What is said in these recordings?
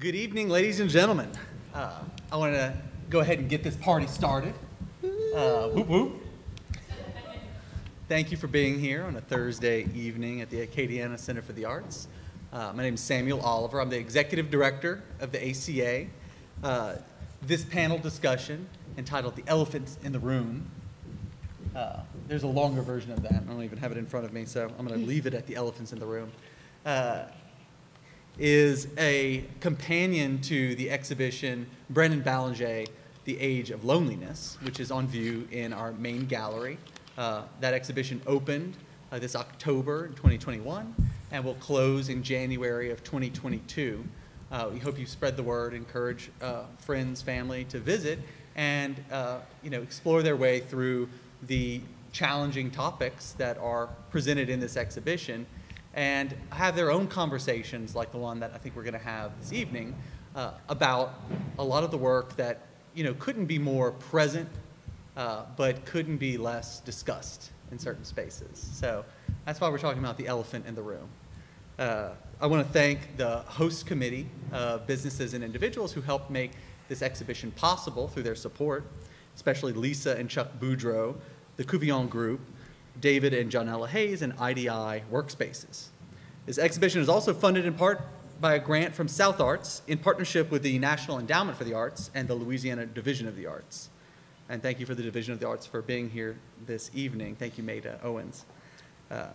Good evening, ladies and gentlemen. Uh, I want to go ahead and get this party started. Uh, whoop whoop. Thank you for being here on a Thursday evening at the Acadiana Center for the Arts. Uh, my name is Samuel Oliver. I'm the executive director of the ACA. Uh, this panel discussion, entitled The Elephants in the Room, uh, there's a longer version of that. I don't even have it in front of me, so I'm going to leave it at The Elephants in the Room. Is a companion to the exhibition Brandon Ballengée, The Age of Loneliness, which is on view in our main gallery. Uh, that exhibition opened uh, this October 2021 and will close in January of 2022. Uh, we hope you spread the word, encourage uh, friends, family to visit, and uh, you know explore their way through the challenging topics that are presented in this exhibition and have their own conversations like the one that I think we're going to have this evening uh, about a lot of the work that you know couldn't be more present uh, but couldn't be less discussed in certain spaces. So that's why we're talking about the elephant in the room. Uh, I want to thank the host committee of businesses and individuals who helped make this exhibition possible through their support, especially Lisa and Chuck Boudreau, the Couvillon Group, David and Johnella Hayes, and IDI Workspaces. This exhibition is also funded in part by a grant from South Arts in partnership with the National Endowment for the Arts and the Louisiana Division of the Arts. And thank you for the Division of the Arts for being here this evening. Thank you, Maida Owens. Uh,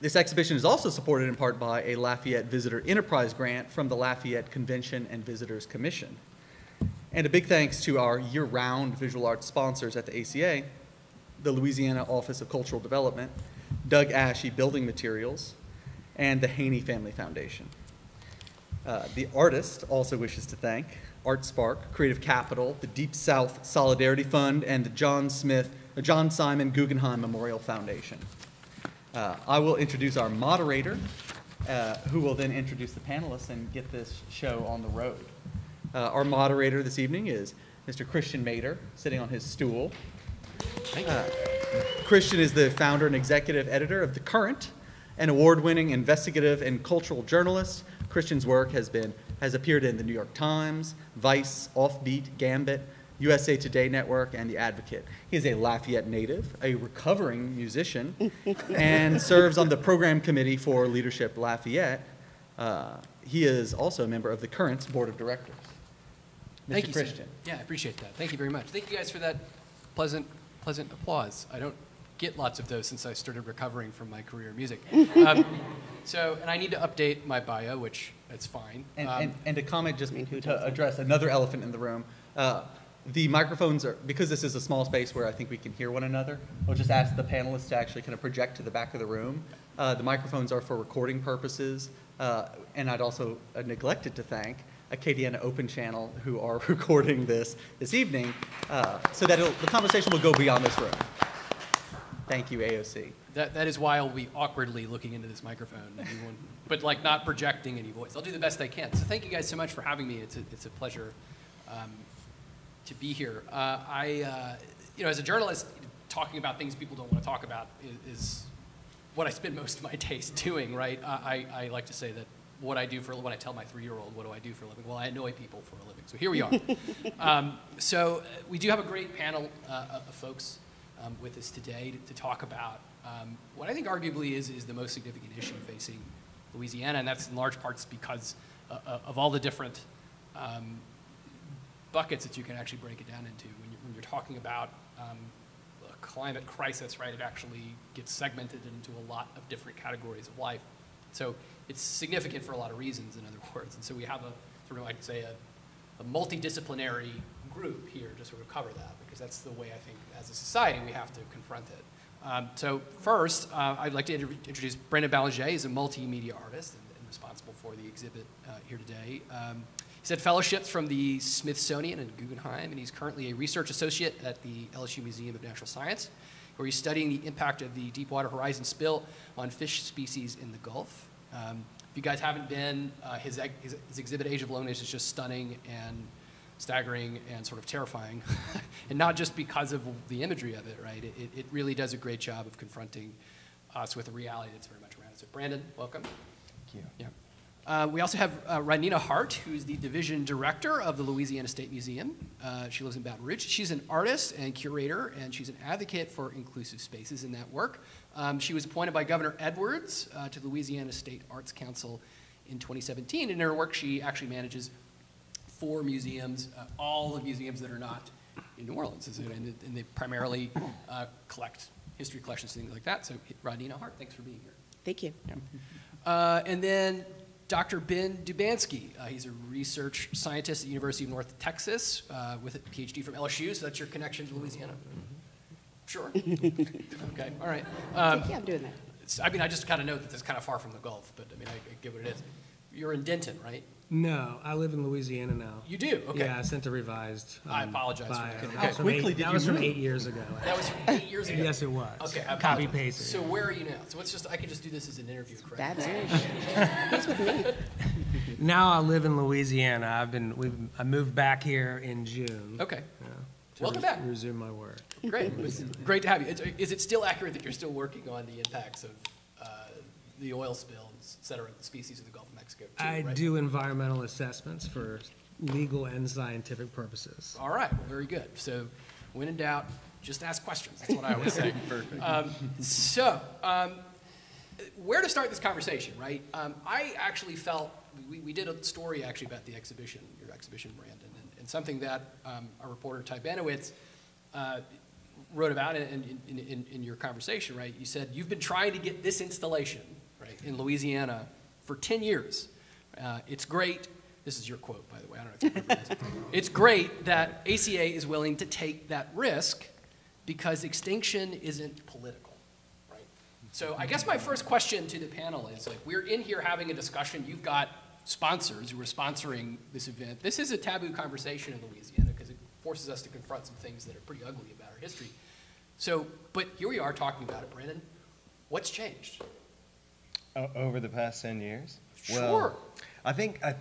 this exhibition is also supported in part by a Lafayette Visitor Enterprise Grant from the Lafayette Convention and Visitors Commission. And a big thanks to our year-round visual arts sponsors at the ACA, the Louisiana Office of Cultural Development, Doug Ashy Building Materials, and the Haney Family Foundation. Uh, the artist also wishes to thank ArtSpark, Creative Capital, the Deep South Solidarity Fund, and the John Smith, uh, John Simon Guggenheim Memorial Foundation. Uh, I will introduce our moderator, uh, who will then introduce the panelists and get this show on the road. Uh, our moderator this evening is Mr. Christiaan Mader, sitting on his stool. Thank you. Uh, Christiaan is the founder and executive editor of The Current, an award-winning investigative and cultural journalist. Christiaan's work has been has appeared in the New York Times, Vice, Offbeat, Gambit, USA Today Network, and The Advocate. He is a Lafayette native, a recovering musician, and serves on the program committee for Leadership Lafayette. Uh, he is also a member of the Current's board of directors. Mr. Thank you, Sam. Christiaan. Yeah, I appreciate that. Thank you very much. Thank you guys for that pleasant, pleasant applause. I don't get lots of those since I started recovering from my career in music. Um, so, and I need to update my bio, which it's fine. And, Um, and, and to comment, just to address another elephant in the room, uh, the microphones are, because this is a small space where I think we can hear one another, I'll just ask the panelists to actually kind of project to the back of the room. Uh, the microphones are for recording purposes, uh, and I'd also uh, neglected to thank Acadiana Open Channel, who are recording this this evening, uh, so that the conversation will go beyond this room. Thank you, AOC. that, that is why I'll be awkwardly looking into this microphone, but like not projecting any voice. I'll do the best I can. So thank you guys so much for having me. It's a, it's a pleasure um, to be here. Uh, I, uh, you know, as a journalist, talking about things people don't want to talk about is, is what I spend most of my days doing, right? I I like to say that what I do for, when I tell my three-year-old, what do I do for a living? Well, I annoy people for a living. So here we are. um, so uh, we do have a great panel uh, of folks um, with us today to, to talk about um, what I think arguably is, is the most significant issue facing Louisiana, and that's in large parts because uh, uh, of all the different um, buckets that you can actually break it down into. When you're, when you're talking about um, a climate crisis, right, it actually gets segmented into a lot of different categories of life. So it's significant for a lot of reasons, in other words. And so we have a sort of, I'd say, a, a multidisciplinary group here to sort of cover that, because that's the way I think, as a society, we have to confront it. Um, so first, uh, I'd like to intro- introduce Brandon Ballengée. He's a multimedia artist and, and responsible for the exhibit uh, here today. Um, he's had fellowships from the Smithsonian and Guggenheim, and he's currently a research associate at the LSU Museum of Natural Science, where he's studying the impact of the Deepwater Horizon spill on fish species in the Gulf. Um, if you guys haven't been, uh, his, his, his exhibit Age of Loneliness is just stunning and staggering and sort of terrifying. and not just because of the imagery of it, right? It, it really does a great job of confronting us with a reality that's very much around us. So Brandon, welcome. Thank you. Yeah. Uh, we also have uh, Rodneyna Hart, who's the division director of the Louisiana State Museum. Uh, she lives in Baton Rouge. She's an artist and curator, and she's an advocate for inclusive spaces in that work. Um, she was appointed by Governor Edwards uh, to the Louisiana State Arts Council in 2017. In her work, she actually manages four museums, uh, all the museums that are not in New Orleans, and, and they primarily uh, collect history collections, and things like that. So, Rodneyna Hart, thanks for being here. Thank you. Uh, and then Dr. Ben Dubansky. Uh, he's a research scientist at the University of North Texas uh, with a PhD from LSU, so that's your connection to Louisiana? Sure. okay, all right. Um, yeah, I'm doing that. I mean, I just kind of know that it's kind of far from the Gulf, but I mean, I, I get what it is. You're in Denton, right? No, I live in Louisiana now. You do? Okay. Yeah, I sent a revised. I um, apologize for bio. getting- That was from quickly eight- did That you was from move? eight years ago. That was eight years ago. Yes, it was. Okay, I Copy apologize. paste. So where are you now? So it's just, I can just do this as an interview, correct? That's it. He's with me. Now I live in Louisiana. I've been, we've, I moved back here in June. Okay, yeah, to Welcome res- back. Resume my work. great. It's great to have you. Is- Is it still accurate that you're still working on the impacts of the oil spill, et cetera, the species of the Gulf of Mexico? too, I right? do environmental assessments for legal and scientific purposes. All right, well, very good. So when in doubt, just ask questions. That's what I always say. Um, so, um, where to start this conversation, right? Um, I actually felt, we, we did a story actually about the exhibition, your exhibition, Brandon, and, and something that um, our reporter, Ty Benowitz, uh, wrote about in, in, in, in your conversation, right? You said you've been trying to get this installation, right, in Louisiana for 10 years. Uh, it's great. This is your quote, by the way. I don't know if you remember this. It's great that ACA is willing to take that risk because extinction isn't political, right? So I guess my first question to the panel is like, we're in here having a discussion. You've got sponsors who are sponsoring this event. This is a taboo conversation in Louisiana because it forces us to confront some things that are pretty ugly about our history. So, but here we are talking about it, Brandon. What's changed? O- Over the past 10 years? Sure. Well, I think, I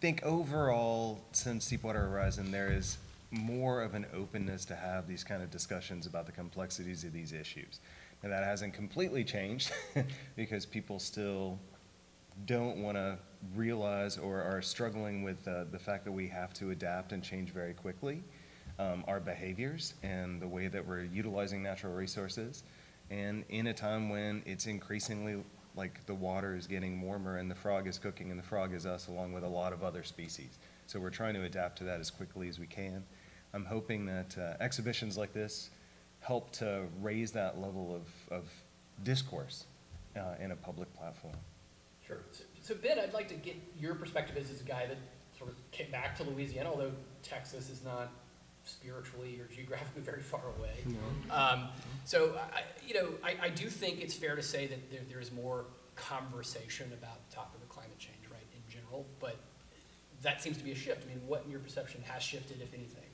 think overall, since Deepwater Horizon, there is more of an openness to have these kind of discussions about the complexities of these issues. And that hasn't completely changed because people still don't want to realize or are struggling with uh, the fact that we have to adapt and change very quickly um, our behaviors and the way that we're utilizing natural resources. And in a time when it's increasingly like the water is getting warmer and the frog is cooking and the frog is us along with a lot of other species. So we're trying to adapt to that as quickly as we can. I'm hoping that uh, exhibitions like this help to raise that level of, of discourse uh, in a public platform. Sure. So, so Ben, I'd like to get your perspective as, as a guy that sort of came back to Louisiana, although Texas is not spiritually or geographically very far away. Um, so, I, you know, I, I do think it's fair to say that there, there is more conversation about the topic of climate change, right, in general, but that seems to be a shift. I mean, what in your perception has shifted, if anything?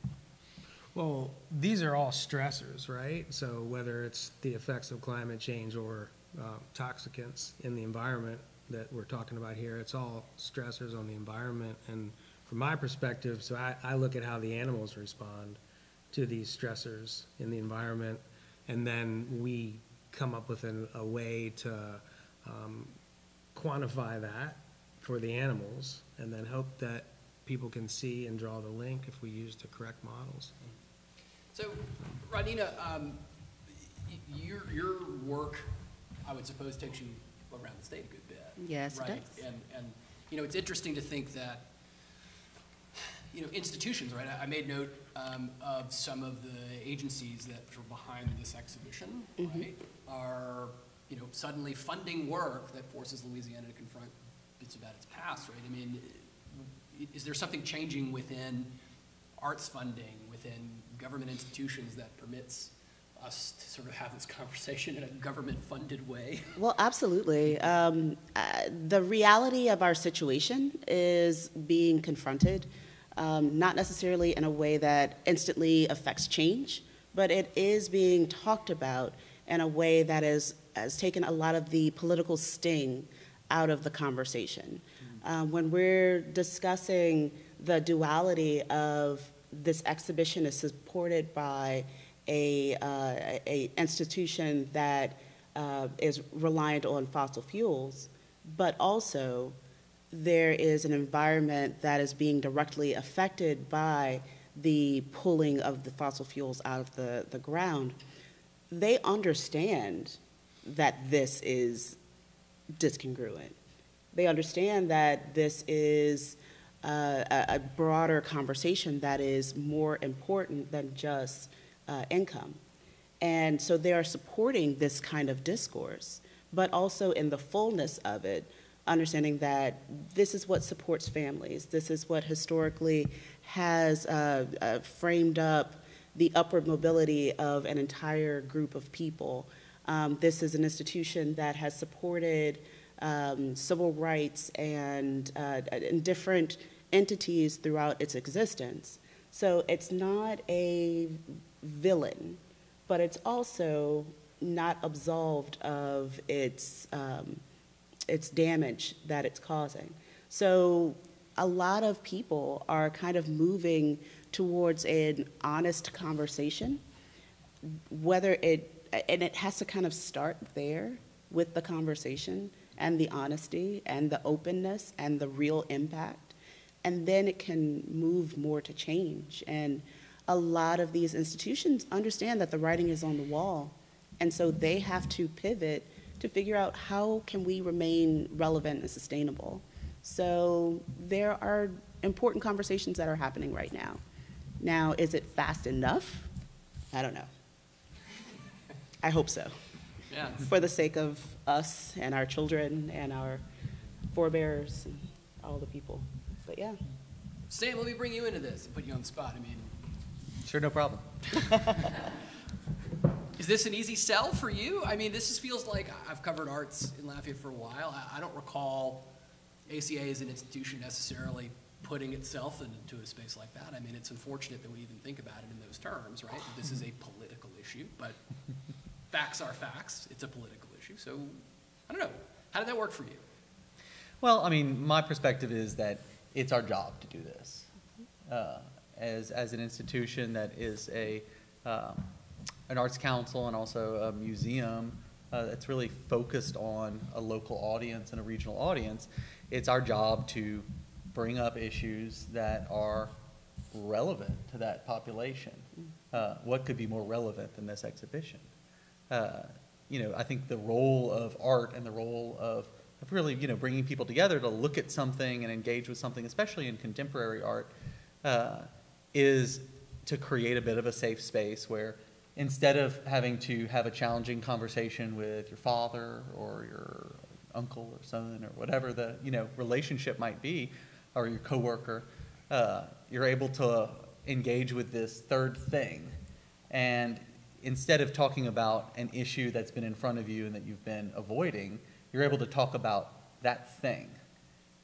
Well, these are all stressors, right? So whether it's the effects of climate change or uh, toxicants in the environment that we're talking about here, it's all stressors on the environment. And from my perspective, so I, I look at how the animals respond to these stressors in the environment, and then we come up with an, a way to um, quantify that for the animals, and then hope that people can see and draw the link if we use the correct models. So, Rodneyna, um, your, your work, I would suppose, takes you around the state a good bit. Yes, it does. And, and, you know, it's interesting to think that, you know, institutions, right? I, I made note um, of some of the agencies that are behind this exhibition, Mm-hmm. right? Are, you know, suddenly funding work that forces Louisiana to confront bits about its past, right? I mean, is there something changing within arts funding, within government institutions that permits us to sort of have this conversation in a government-funded way? Well, absolutely. Um, uh, the reality of our situation is being confronted, um, not necessarily in a way that instantly affects change, but it is being talked about in a way that is, has taken a lot of the political sting out of the conversation. Um, when we're discussing the duality of this exhibition is supported by a, uh, a institution that uh, is reliant on fossil fuels, but also there is an environment that is being directly affected by the pulling of the fossil fuels out of the, the ground, they understand that this is discongruent. They understand that this is uh, a, broader conversation that is more important than just uh, income. And so they are supporting this kind of discourse, but also in the fullness of it, understanding that this is what supports families. This is what historically has uh, uh, framed up the upward mobility of an entire group of people. Um, this is an institution that has supported um, civil rights and, uh, and different entities throughout its existence. So it's not a villain, but it's also not absolved of its, um, its damage that it's causing. So a lot of people are kind of moving towards an honest conversation, whether it, and it has to kind of start there with the conversation and the honesty and the openness and the real impact. And then it can move more to change. And a lot of these institutions understand that the writing is on the wall. And so they have to pivot to figure out how can we remain relevant and sustainable. So there are important conversations that are happening right now. Now, is it fast enough? I don't know. I hope so, Yeah. for the sake of us and our children and our forebears and all the people. But yeah. Sam, let me bring you into this and put you on the spot. I mean, Sure, no problem. is this an easy sell for you? I mean, this just feels like I've covered arts in Lafayette for a while. I, I don't recall ACA as an institution necessarily putting itself into a space like that. I mean, it's unfortunate that we even think about it in those terms, right? This is a political issue, but facts are facts. It's a political issue. So, I don't know. How did that work for you? Well, I mean, my perspective is that it's our job to do this. Uh, as, as an institution that is a, um, an arts council and also a museum uh, that's really focused on a local audience and a regional audience, it's our job to bring up issues that are relevant to that population. Uh, what could be more relevant than this exhibition? uh, you know, I think the role of art and the role of, of really, you know, bringing people together to look at something and engage with something, especially in contemporary art, uh, is to create a bit of a safe space where instead of having to have a challenging conversation with your father or your uncle or son or whatever the you know relationship might be, or your coworker, uh, you're able to engage with this third thing, and instead of talking about an issue that's been in front of you and that you've been avoiding, you're able to talk about that thing,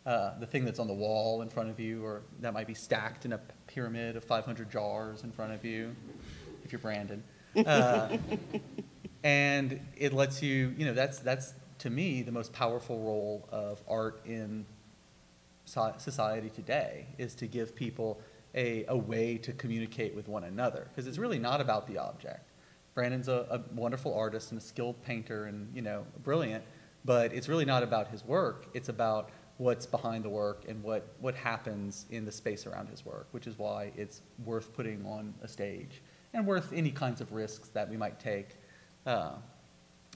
uh, the thing that's on the wall in front of you, or that might be stacked in a pyramid of 500 jars in front of you, if you're Brandon. Uh, and it lets you, you know, that's, that's to me the most powerful role of art in so- society today is to give people a, a way to communicate with one another because it's really not about the object. Brandon's a, a wonderful artist and a skilled painter and you know brilliant, but it's really not about his work. It's about what's behind the work and what, what happens in the space around his work, which is why it's worth putting on a stage and worth any kinds of risks that we might take. Uh,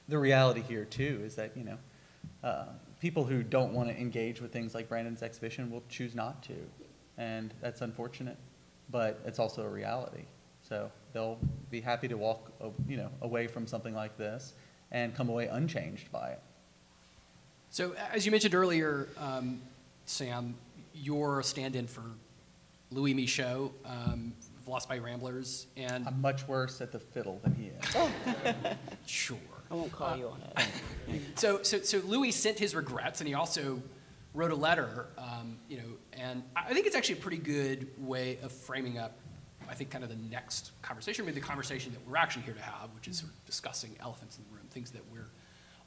the reality here too is that you know uh, people who don't want to engage with things like Brandon's exhibition will choose not to, and that's unfortunate, but it's also a reality. So they'll be happy to walk, uh, you know, away from something like this and come away unchanged by it. So, as you mentioned earlier, um, Sam, you're a stand-in for Louis Michot, um, Lost Bayou Ramblers, and I'm much worse at the fiddle than he is. sure. I won't call you on it. So, so, so Louis sent his regrets, and he also wrote a letter, um, you know, and I I think it's actually a pretty good way of framing up, I think, kind of the next conversation, maybe the conversation that we're actually here to have, which is sort of discussing elephants in the room, things that we're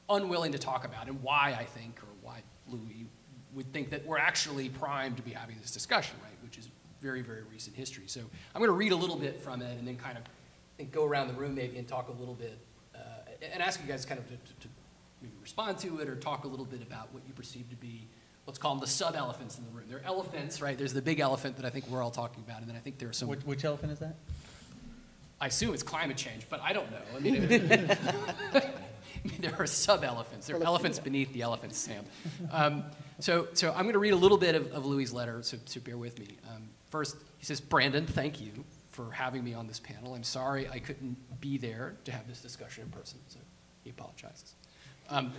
unwilling to talk about, and why I think, or why Louis would think that we're actually primed to be having this discussion, right, which is very, very recent history. So I'm going to read a little bit from it, and then kind of think go around the room maybe and talk a little bit, uh, and ask you guys kind of to, to, to maybe respond to it or talk a little bit about what you perceive to be let's call them the sub-elephants in the room. They're elephants, right? There's the big elephant that I think we're all talking about, and then I think there are some Which, which elephant is that? I assume it's climate change, but I don't know. I mean, it- I mean, there are sub-elephants. There are elephants beneath the elephants, Sam. Um, so, so I'm going to read a little bit of, of Louis' letter, so, so bear with me. Um, first, he says, Brandon, thank you for having me on this panel. I'm sorry I couldn't be there to have this discussion in person, so he apologizes. Um,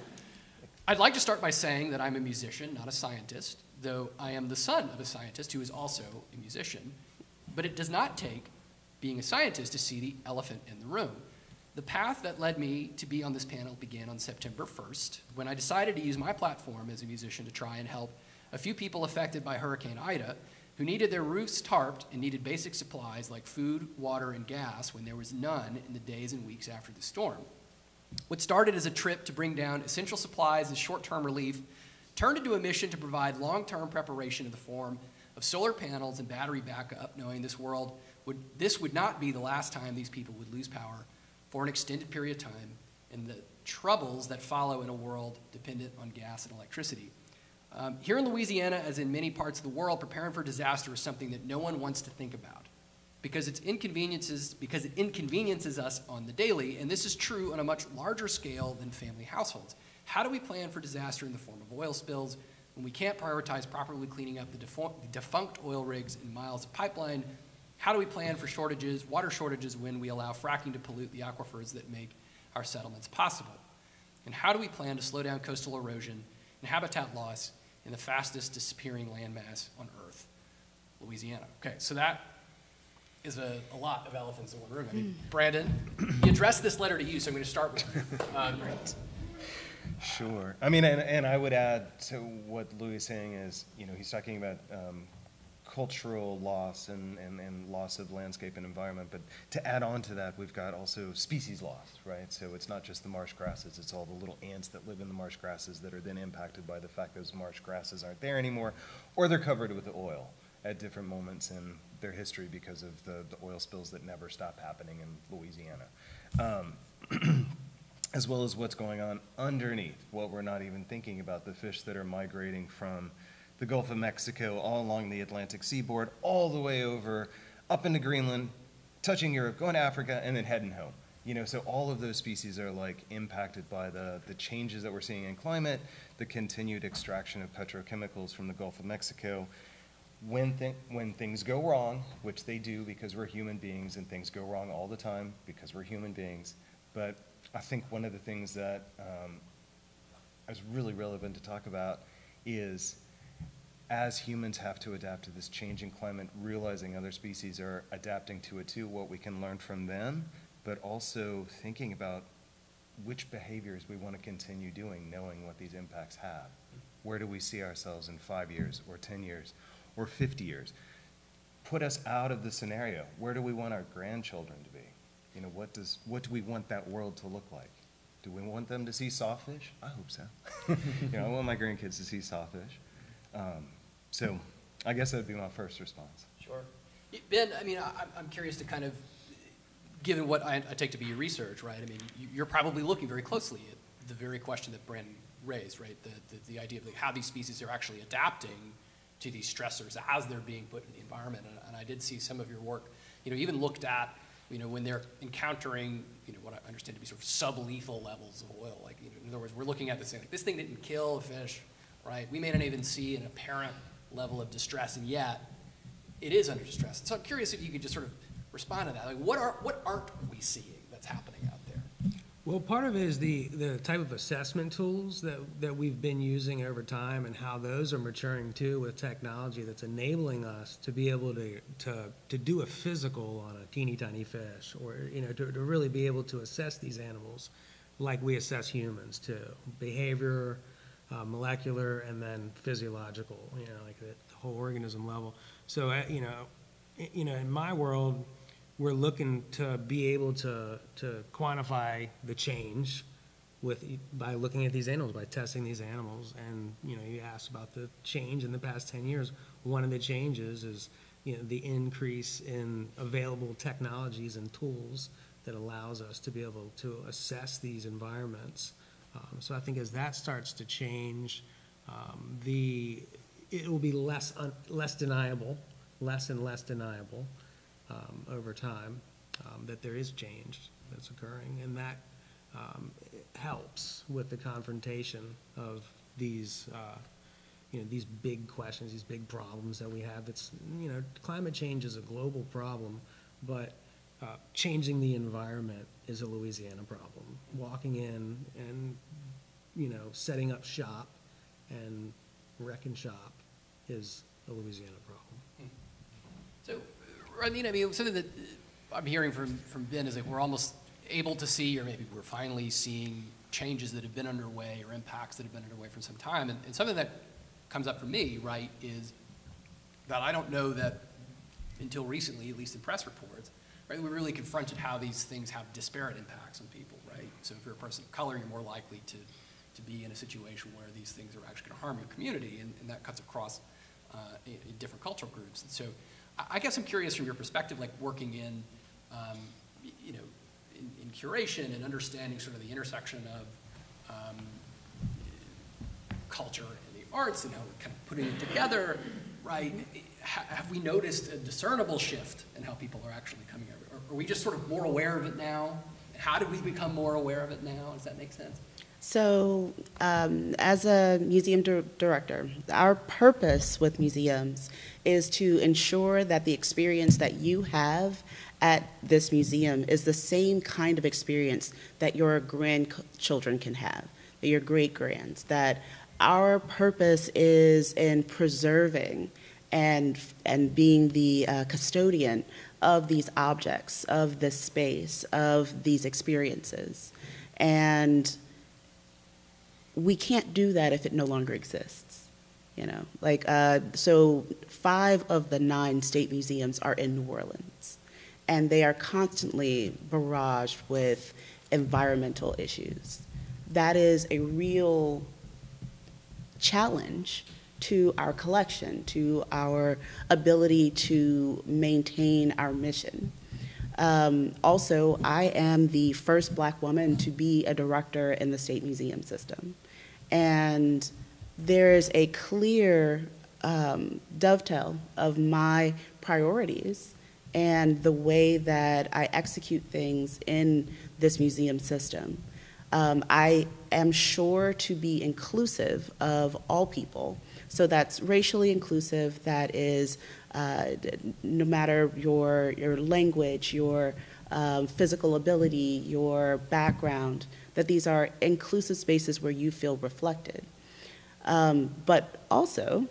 I'd like to start by saying that I'm a musician, not a scientist, though I am the son of a scientist who is also a musician. But it does not take being a scientist to see the elephant in the room. The path that led me to be on this panel began on September 1st, when I decided to use my platform as a musician to try and help a few people affected by Hurricane Ida who needed their roofs tarped and needed basic supplies like food, water, and gas when there was none in the days and weeks after the storm. What started as a trip to bring down essential supplies and short term relief turned into a mission to provide long term preparation in the form of solar panels and battery backup, knowing this world would, this would not be the last time these people would lose power for an extended period of time and the troubles that follow in a world dependent on gas and electricity. Um, here in Louisiana, as in many parts of the world, preparing for disaster is something that no one wants to think about because it's inconveniences because it inconveniences us on the daily and this is true on a much larger scale than family households how do we plan for disaster in the form of oil spills when we can't prioritize properly cleaning up the defunct oil rigs and miles of pipeline how do we plan for shortages water shortages when we allow fracking to pollute the aquifers that make our settlements possible and how do we plan to slow down coastal erosion and habitat loss in the fastest disappearing landmass on earth louisiana okay so that is a, a lot of elephants in one room. I mean, Brandon, he addressed this letter to you, so I'm going to start with you. Um, Sure. I mean, and, and I would add to what Louis is saying is, you know, he's talking about um, cultural loss and, and, and loss of landscape and environment. But to add on to that, we've got also species loss, right? So it's not just the marsh grasses, it's all the little ants that live in the marsh grasses that are then impacted by the fact those marsh grasses aren't there anymore, or they're covered with oil at different moments in their history because of the, the oil spills that never stop happening in Louisiana. Um, as well as what's going on underneath, what we're not even thinking about, the fish that are migrating from the Gulf of Mexico all along the Atlantic seaboard, all the way over, up into Greenland, touching Europe, going to Africa, and then heading home. You know, so all of those species are like impacted by the, the changes that we're seeing in climate, the continued extraction of petrochemicals from the Gulf of Mexico. When, th- when things go wrong, which they do because we're human beings and things go wrong all the time because we're human beings, but I think one of the things that um, is really relevant to talk about is as humans have to adapt to this changing climate, realizing other species are adapting to it too, what we can learn from them, but also thinking about which behaviors we want to continue doing, knowing what these impacts have. Where do we see ourselves in five years, or 10 years, or 50 years? Put us out of the scenario. Where do we want our grandchildren to be? You know, what does, what do we want that world to look like? Do we want them to see sawfish? I hope so. you know, I want my grandkids to see sawfish. Um, so I guess that would be my first response. Sure. Ben, I mean, I, I'm curious to kind of, given what I, I take to be your research, right? I mean, you- you're probably looking very closely at the very question that Brandon raised, right? The, the, the idea of like how these species are actually adapting to these stressors as they're being put in the environment. And, and I did see some of your work, you know, even looked at, you know, when they're encountering, you know, what I understand to be sort of sublethal levels of oil. Like, you know, in other words, we're looking at this thing, like, this thing didn't kill a fish, right? We may not even see an apparent level of distress, and yet it is under distress. So I'm curious if you could just sort of respond to that. Like, what are what aren't we seeing that's happening out there? Well, part of it is the, the type of assessment tools that, that we've been using over time and how those are maturing too with technology that's enabling us to be able to, to, to do a physical on a teeny tiny fish or, you know, to, to really be able to assess these animals like we assess humans too. Behavior, uh, molecular, and then physiological, you know, like the, the whole organism level. So, uh, you know, you know, in my world, we're looking to be able to, to quantify the change with, by looking at these animals, by testing these animals. And, you know, you asked about the change in the past ten years. One of the changes is, you know, the increase in available technologies and tools that allows us to be able to assess these environments. Um, so I think as that starts to change, um, the, it will be less, less deniable, less and less deniable um, over time, um, that there is change that's occurring, and that um, helps with the confrontation of these, uh, you know, these big questions, these big problems that we have. It's, you know, climate change is a global problem, but uh, changing the environment is a Louisiana problem. Walking in and, you know, setting up shop and wrecking shop is a Louisiana problem. So, Rodney, I mean, something that uh, I'm hearing from, from Ben is that we're almost able to see, or maybe we're finally seeing changes that have been underway or impacts that have been underway for some time. And, and something that comes up for me, right, is that I don't know that until recently, at least in press reports, right, we really confronted how these things have disparate impacts on people? So if you're a person of color, you're more likely to, to be in a situation where these things are actually going to harm your community, and, and that cuts across uh, in, in different cultural groups. And so I, guess I'm curious from your perspective, like working in, um, you know, in, in curation and understanding sort of the intersection of um, culture and the arts and how we're kind of putting it together, right? Have we noticed a discernible shift in how people are actually coming? Are we just sort of more aware of it now? How did we become more aware of it now? Does that make sense? So, um, as a museum dir- director, our purpose with museums is to ensure that the experience that you have at this museum is the same kind of experience that your grandchildren can have, that your great grands. That our purpose is in preserving and and being the uh, custodian of these objects, of this space, of these experiences, and we can't do that if it no longer exists. You know, like uh, so, five of the nine state museums are in New Orleans, and they are constantly barraged with environmental issues. That is a real challenge to our collection, to our ability to maintain our mission. Um, also, I am the first black woman to be a director in the state museum system. And there's a clear um, dovetail of my priorities and the way that I execute things in this museum system. Um, I am sure to be inclusive of all people. So that's racially inclusive, that is uh, no matter your, your language, your um, physical ability, your background, that these are inclusive spaces where you feel reflected. Um, but also,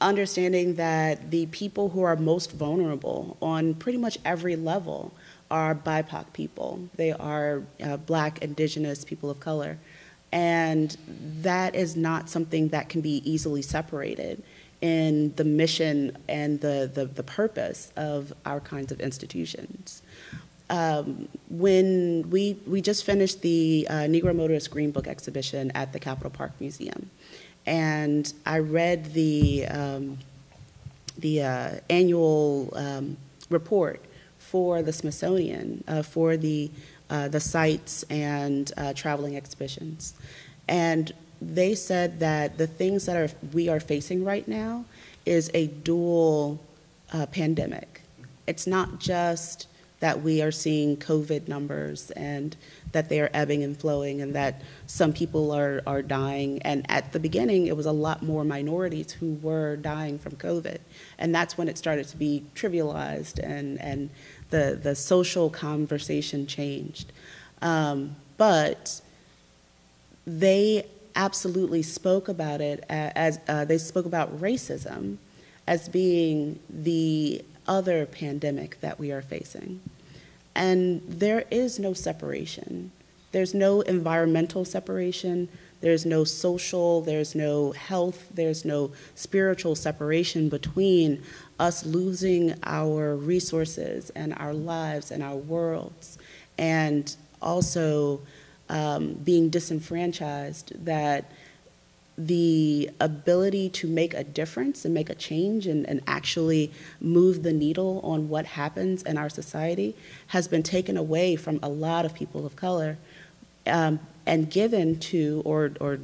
understanding that the people who are most vulnerable on pretty much every level are BIPOC people. They are uh, black, indigenous, people of color. And that is not something that can be easily separated in the mission and the, the, the purpose of our kinds of institutions. Um, when we, we just finished the uh, Negro Motorist Green Book exhibition at the Capitol Park Museum, and I read the, um, the uh, annual um, report for the Smithsonian uh, for the, uh, the sites and uh, traveling exhibitions. And they said that the things that are, we are facing right now is a dual uh, pandemic. It's not just that we are seeing COVID numbers and that they are ebbing and flowing and that some people are, are dying. And at the beginning, it was a lot more minorities who were dying from COVID. And that's when it started to be trivialized and, and the, the social conversation changed. Um, but they absolutely spoke about it as uh, they spoke about racism as being the other pandemic that we are facing. And there is no separation. There's no environmental separation. There's no social, there's no health, there's no spiritual separation between us losing our resources and our lives and our worlds, and also um, being disenfranchised, that the ability to make a difference and make a change and, and actually move the needle on what happens in our society has been taken away from a lot of people of color. Um, and given to or, or,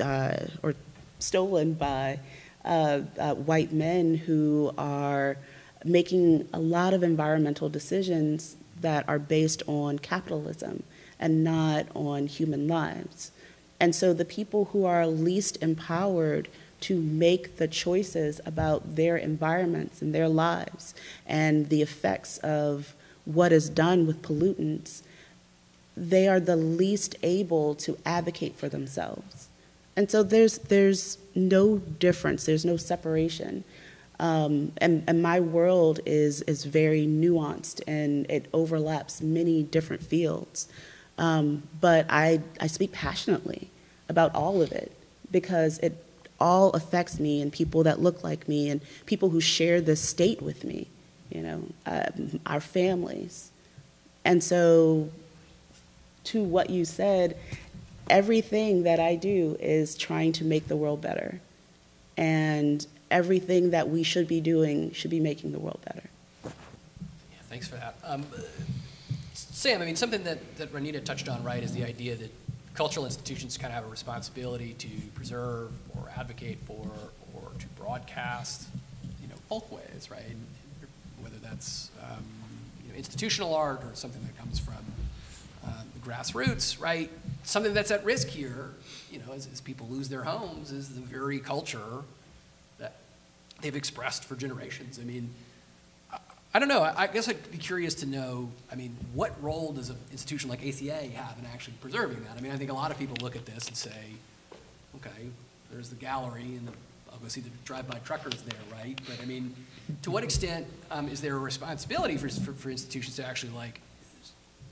uh, or stolen by uh, uh, white men who are making a lot of environmental decisions that are based on capitalism and not on human lives. And so the people who are least empowered to make the choices about their environments and their lives and the effects of what is done with pollutants, they are the least able to advocate for themselves. And so there's, there's no difference, there's no separation. Um, and, and my world is, is very nuanced and it overlaps many different fields. Um, but I, I speak passionately about all of it because it all affects me and people that look like me and people who share this state with me, you know, um, our families. And so, to what you said, everything that I do is trying to make the world better. And everything that we should be doing should be making the world better. Yeah, thanks for that. Um, Sam, I mean, something that, that Rodneyna touched on, right, is the idea that cultural institutions kind of have a responsibility to preserve or advocate for or to broadcast, you know, folk ways, right? Whether that's um, you know, institutional art or something that comes from grassroots, right? Something that's at risk here, you know, as, as people lose their homes, is the very culture that they've expressed for generations. I mean, I don't know. I, I guess I'd be curious to know. I mean, what role does an institution like ACA have in actually preserving that? I mean, I think a lot of people look at this and say, okay, there's the gallery, and the, I'll go see the drive-by truckers there, right? But I mean, to what extent um, is there a responsibility for, for, for institutions to actually like,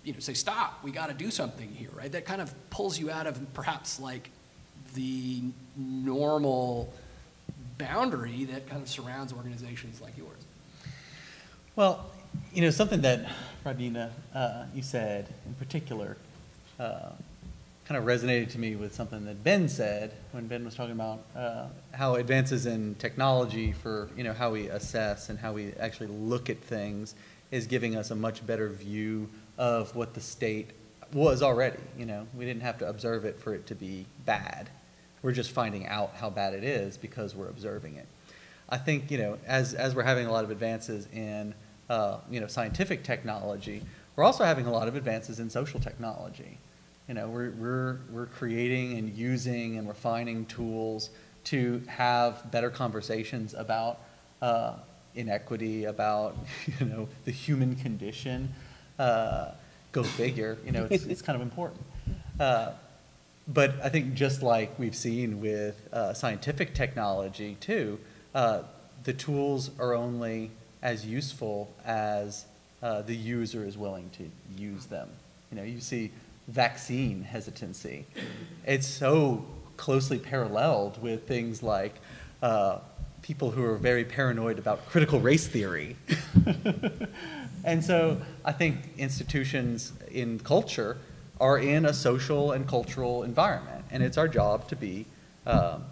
you know, say, stop, we got to do something here, right? That kind of pulls you out of perhaps like the normal boundary that kind of surrounds organizations like yours. Well, you know, something that, Rodneyna, uh, you said in particular, uh, kind of resonated to me with something that Ben said when Ben was talking about uh, how advances in technology for, you know, how we assess and how we actually look at things is giving us a much better view of what the state was already, you know. We didn't have to observe it for it to be bad. We're just finding out how bad it is because we're observing it. I think, you know, as, as we're having a lot of advances in uh, you know, scientific technology, we're also having a lot of advances in social technology. You know, we're, we're, we're creating and using and refining tools to have better conversations about uh, inequity, about, you know, the human condition. Go figure, you know, it's, it's kind of important. Uh, but I think just like we've seen with uh, scientific technology too, uh, the tools are only as useful as uh, the user is willing to use them. You know, you see vaccine hesitancy. It's so closely paralleled with things like uh, people who are very paranoid about critical race theory. and so I think institutions in culture are in a social and cultural environment, and it's our job to be, um,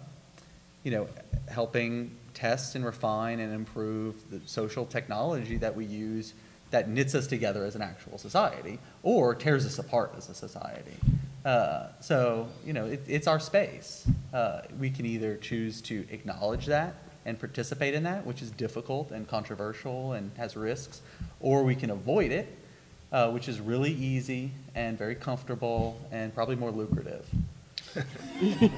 you know, helping test and refine and improve the social technology that we use that knits us together as an actual society or tears us apart as a society. Uh, so, you know, it, it's our space. Uh, we can either choose to acknowledge that and participate in that, which is difficult and controversial and has risks, or we can avoid it, uh, which is really easy and very comfortable and probably more lucrative.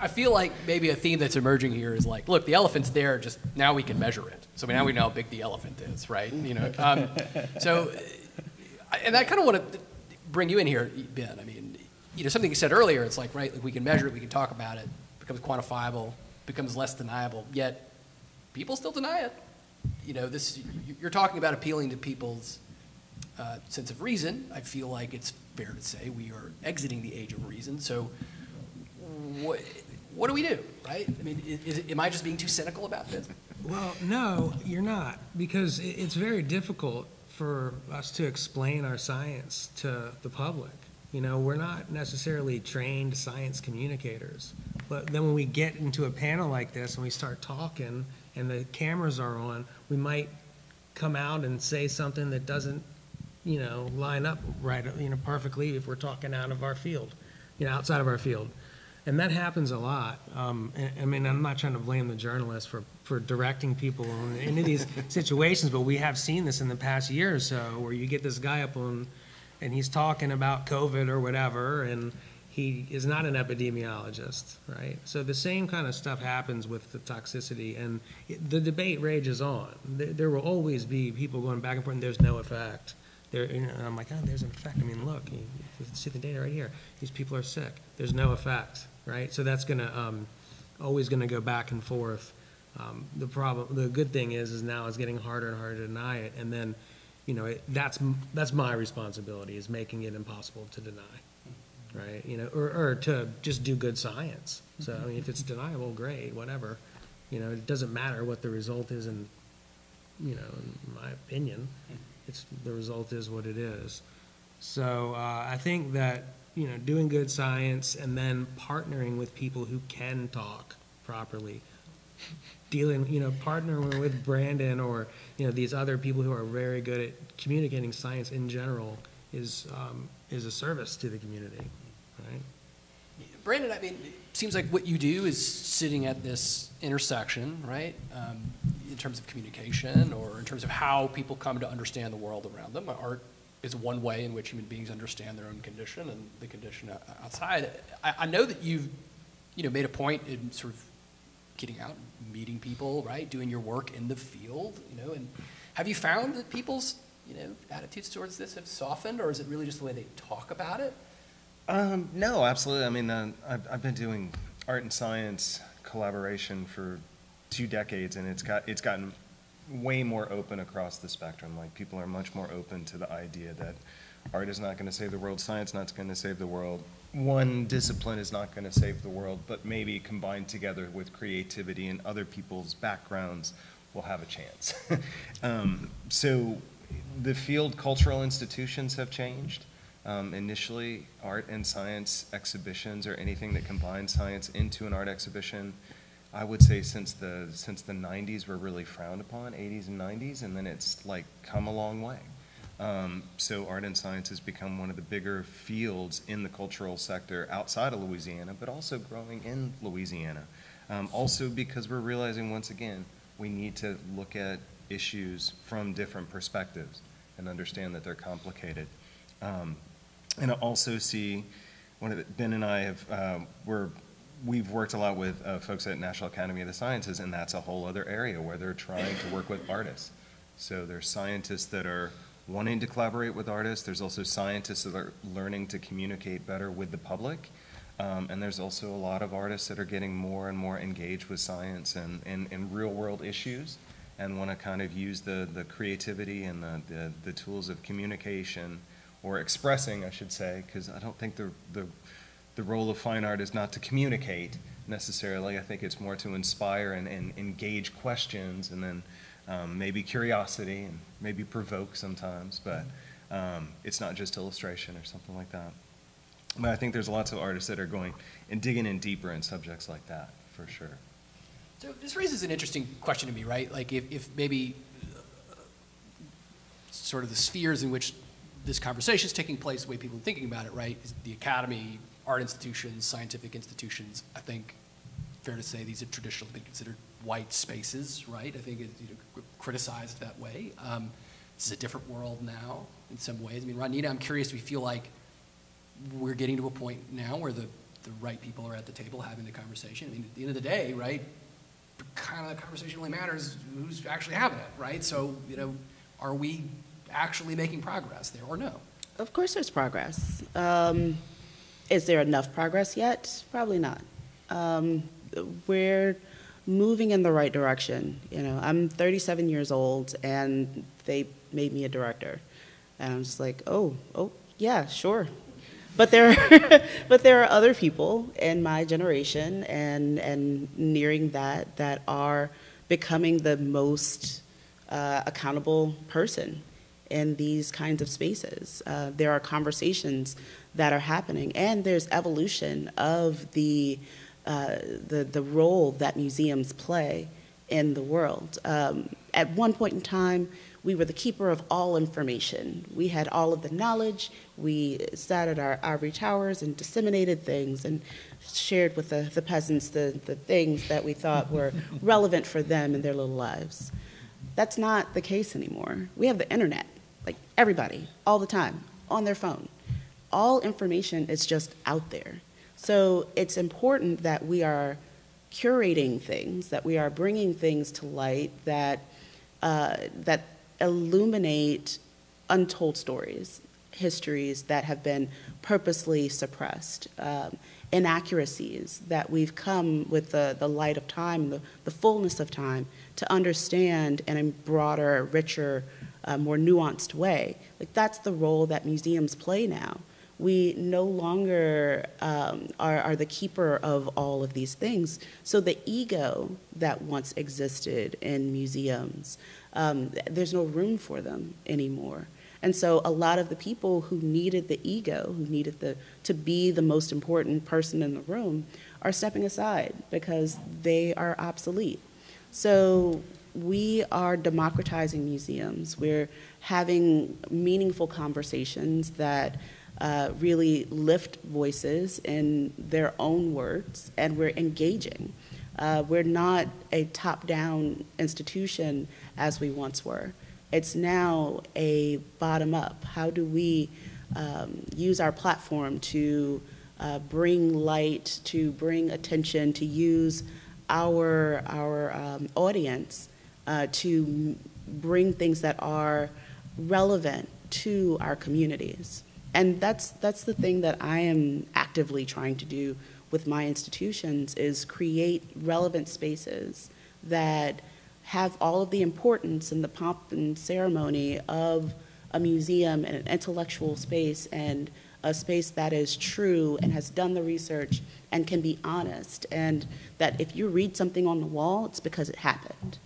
I feel like maybe a theme that's emerging here is like, look, the elephant's there. Just now we can measure it. So now we know how big the elephant is, right? You know. Um, so, and I kind of want to bring you in here, Ben. I mean, you know, something you said earlier. It's like, right, like we can measure it, we can talk about it, becomes quantifiable, becomes less deniable. Yet, people still deny it. You know, this you're talking about appealing to people's uh, sense of reason. I feel like it's fair to say we are exiting the age of reason. So, what, what do we do, right? I mean, is, is, am I just being too cynical about this? Well, no, you're not, because it's very difficult for us to explain our science to the public. You know, we're not necessarily trained science communicators. But then when we get into a panel like this and we start talking and the cameras are on, we might come out and say something that doesn't, you know, line up right, you know, perfectly if we're talking out of our field, you know, outside of our field. And that happens a lot. Um, I mean, I'm not trying to blame the journalists for, for directing people in- into these situations, but we have seen this in the past year or so, where you get this guy up on, and he's talking about COVID or whatever, and he is not an epidemiologist, right? So the same kind of stuff happens with the toxicity, and it- the debate rages on. There, there will always be people going back and forth, and there's no effect. There, you know, and I'm like, oh, there's an effect. I mean, look, you, you see the data right here. These people are sick. There's no effect, right? So that's gonna, um, always gonna go back and forth. Um, the problem, the good thing is, is now it's getting harder and harder to deny it, and then, you know, it, that's, that's my responsibility, is making it impossible to deny, right? You know, or, or to just do good science. So, I mean, if it's deniable, great, whatever. You know, it doesn't matter what the result is in, you know, in my opinion. It's, the result is what it is. So, uh, I think that, you know, doing good science and then partnering with people who can talk properly, dealing, you know, partnering with Brandon or, you know, these other people who are very good at communicating science in general is, um, is a service to the community, right? Brandon, I mean, it seems like what you do is sitting at this intersection, right? Um, in terms of communication or in terms of how people come to understand the world around them. Art is one way in which human beings understand their own condition and the condition outside. I, I know that you've, you know, made a point in sort of getting out, meeting people, right? Doing your work in the field, you know, and have you found that people's, you know, attitudes towards this have softened or is it really just the way they talk about it? Um, no, absolutely. I mean, uh, I've, I've been doing art and science collaboration for two decades, and it's got it's gotten way more open across the spectrum. Like people are much more open to the idea that art is not going to save the world, science not going to save the world. One discipline is not going to save the world, but maybe combined together with creativity and other people's backgrounds will have a chance. um, so the field cultural institutions have changed. Um, initially, art and science exhibitions or anything that combines science into an art exhibition, I would say since the since the 90s were really frowned upon, 80s and 90s, and then it's like come a long way. Um, so art and science has become one of the bigger fields in the cultural sector outside of Louisiana, but also growing in Louisiana. Um, also because we're realizing once again we need to look at issues from different perspectives and understand that they're complicated. Um, and I also see, one of the, Ben and I have, um, we're, we've worked a lot with uh, folks at National Academy of the Sciences, and that's a whole other area where they're trying to work with artists. So there's scientists that are wanting to collaborate with artists. There's also scientists that are learning to communicate better with the public. Um, and there's also a lot of artists that are getting more and more engaged with science and, and, and real world issues and want to kind of use the, the creativity and the, the, the tools of communication or expressing, I should say, because I don't think the, the, the role of fine art is not to communicate necessarily. I think it's more to inspire and, and engage questions and then um, maybe curiosity and maybe provoke sometimes, but um, it's not just illustration or something like that. But I think there's lots of artists that are going and digging in deeper in subjects like that, for sure. So this raises an interesting question to me, right? Like if, if maybe uh, sort of the spheres in which this conversation is taking place, the way people are thinking about it, right? Is the academy, art institutions, scientific institutions, I think, fair to say these have traditionally been considered white spaces, right? I think it's you know, criticized that way. Um, this is a different world now in some ways. I mean, Rodneyna, I'm curious, we feel like we're getting to a point now where the, the right people are at the table having the conversation? I mean, at the end of the day, right, kind of the conversation only matters who's actually having it, right? So, you know, are we actually making progress there or no? Of course, there's progress. Um, is there enough progress yet? Probably not. Um, we're moving in the right direction. You know, I'm 37 years old, and they made me a director, and I'm just like, oh, oh, yeah, sure. But there, are, but there are other people in my generation and and nearing that that are becoming the most uh, accountable person in these kinds of spaces. Uh, there are conversations that are happening, and there's evolution of the, uh, the, the role that museums play in the world. Um, at one point in time, we were the keeper of all information. We had all of the knowledge. We sat at our ivory towers and disseminated things and shared with the, the peasants the, the things that we thought were relevant for them in their little lives. That's not the case anymore. We have the internet, like everybody, all the time, on their phone. All information is just out there. So it's important that we are curating things, that we are bringing things to light that, uh, that illuminate untold stories, histories that have been purposely suppressed, um, inaccuracies that we've come with the, the light of time, the, the fullness of time, to understand in a broader, richer, uh, more nuanced way. Like that's the role that museums play now. We no longer um, are, are the keeper of all of these things. So the ego that once existed in museums, um, there's no room for them anymore. And so a lot of the people who needed the ego, who needed the, to be the most important person in the room, are stepping aside because they are obsolete. So we are democratizing museums. We're having meaningful conversations that uh, really lift voices in their own words, and we're engaging. Uh, we're not a top down institution as we once were. It's now a bottom up. How do we um, use our platform to uh, bring light, to bring attention, to use our, our um, audience uh, to bring things that are relevant to our communities? And that's, that's the thing that I am actively trying to do with my institutions is create relevant spaces that have all of the importance and the pomp and ceremony of a museum and an intellectual space and a space that is true and has done the research and can be honest. And that if you read something on the wall, it's because it happened.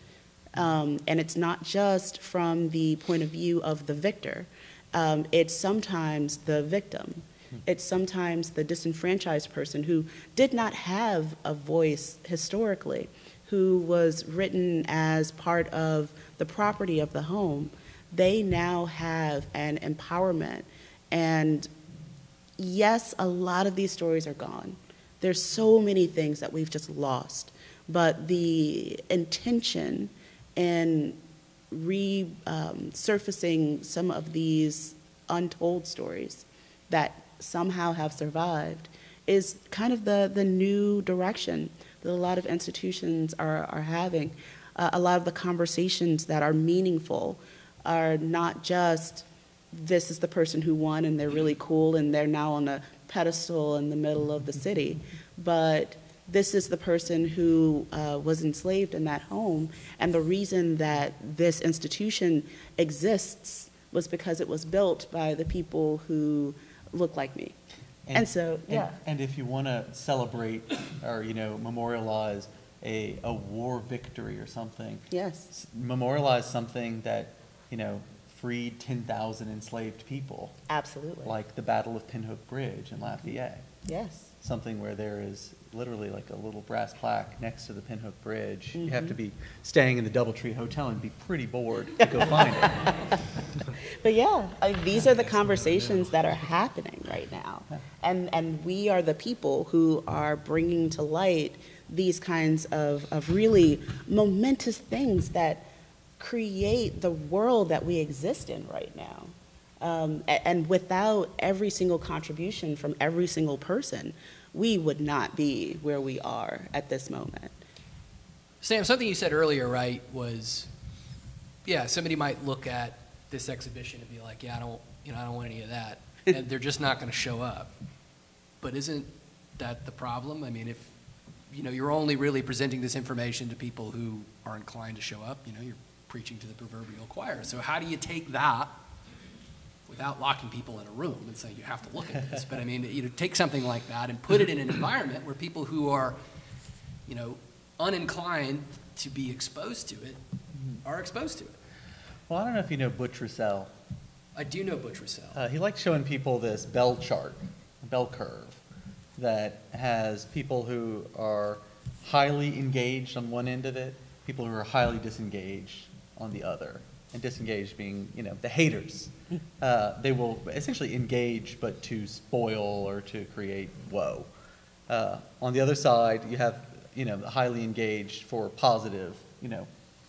Um, and it's not just from the point of view of the victor, um, it's sometimes the victim. It's sometimes the disenfranchised person who did not have a voice historically who was written as part of the property of the home, they now have an empowerment. And yes, a lot of these stories are gone. There's so many things that we've just lost. But the intention in resurfacing um, some of these untold stories that somehow have survived is kind of the, the new direction that a lot of institutions are, are having. Uh, a lot of the conversations that are meaningful are not just this is the person who won and they're really cool and they're now on a pedestal in the middle of the city, but this is the person who uh, was enslaved in that home, and the reason that this institution exists was because it was built by the people who look like me. And, so, yeah. And, and if you want to celebrate or, you know, memorialize a, a war victory or something. Yes. Memorialize something that, you know, freed 10,000 enslaved people. Absolutely. Like the Battle of Pinhook Bridge in Lafayette. Yes. Something where there is literally like a little brass plaque next to the Pinhook Bridge. You have Mm-hmm. to be staying in the Doubletree Hotel and be pretty bored to go find it. But yeah, I mean, these are the conversations that are happening right now. And, and we are the people who are bringing to light these kinds of, of really momentous things that create the world that we exist in right now. Um, and without every single contribution from every single person, we would not be where we are at this moment. Sam, something you said earlier, right, was, yeah, somebody might look at this exhibition and be like, yeah, I don't, you know, I don't want any of that, and they're just not going to show up. But isn't that the problem? I mean, if, you know, you're only really presenting this information to people who are inclined to show up, you know, you're preaching to the proverbial choir. So how do you take that without locking people in a room and saying you have to look at this? But I mean, you know, take something like that and put it in an environment where people who are, you know, uninclined to be exposed to it are exposed to it. Well, I don't know if you know Butch Russell. I do know Butch Russell. Uh, he likes showing people this bell chart, bell curve, that has people who are highly engaged on one end of it, people who are highly disengaged on the other. And disengaged being, you know, the haters. Uh, they will essentially engage, but to spoil or to create woe. Uh, on the other side, you have, you know, highly engaged for positive, you know,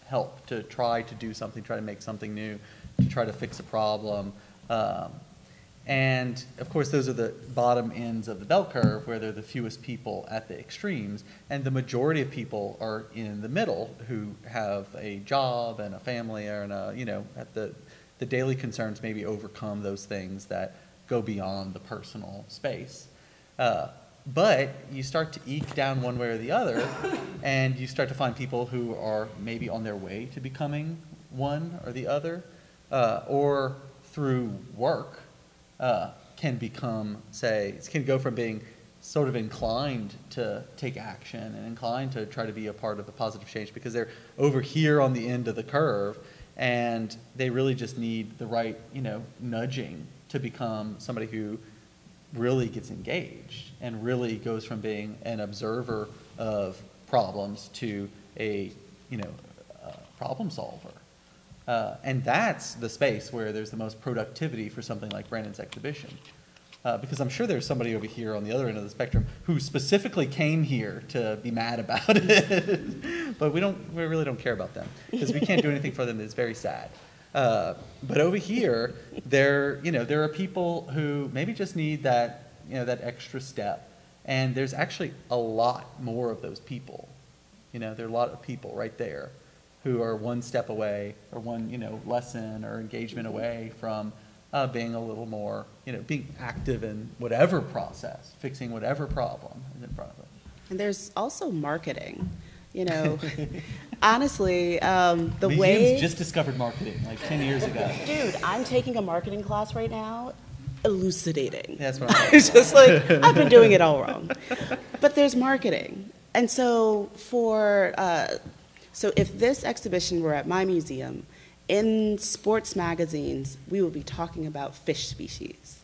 help to try to do something, try to make something new, to try to fix a problem. Um, and of course, those are the bottom ends of the bell curve where there are the fewest people at the extremes. And the majority of people are in the middle who have a job and a family and a, you know, at the, the daily concerns maybe overcome those things that go beyond the personal space. Uh, but you start to eke down one way or the other, and you start to find people who are maybe on their way to becoming one or the other, uh, or through work uh, can become, say, can go from being sort of inclined to take action and inclined to try to be a part of the positive change because they're over here on the end of the curve and they really just need the right, you know, nudging to become somebody who really gets engaged and really goes from being an observer of problems to a, you know, uh, problem solver. Uh, and that's the space where there's the most productivity for something like Brandon's exhibition. Uh, because I'm sure there's somebody over here on the other end of the spectrum who specifically came here to be mad about it. but we don't, we really don't care about them because we can't do anything for them. It's very sad. Uh, but over here, there, you know, there are people who maybe just need that, you know, that extra step. And there's actually a lot more of those people. You know, there are a lot of people right there who are one step away or one, you know, lesson or engagement away from uh, being a little more, you know, being active in whatever process, fixing whatever problem is in front of them. And there's also marketing. You know, honestly, um, the Museums way. just discovered marketing like 10 years ago. Dude, I'm taking a marketing class right now, elucidating. That's what I'm It's just like, I've been doing it all wrong. But there's marketing. And so for, uh, so if this exhibition were at my museum, in sports magazines, we would be talking about fish species.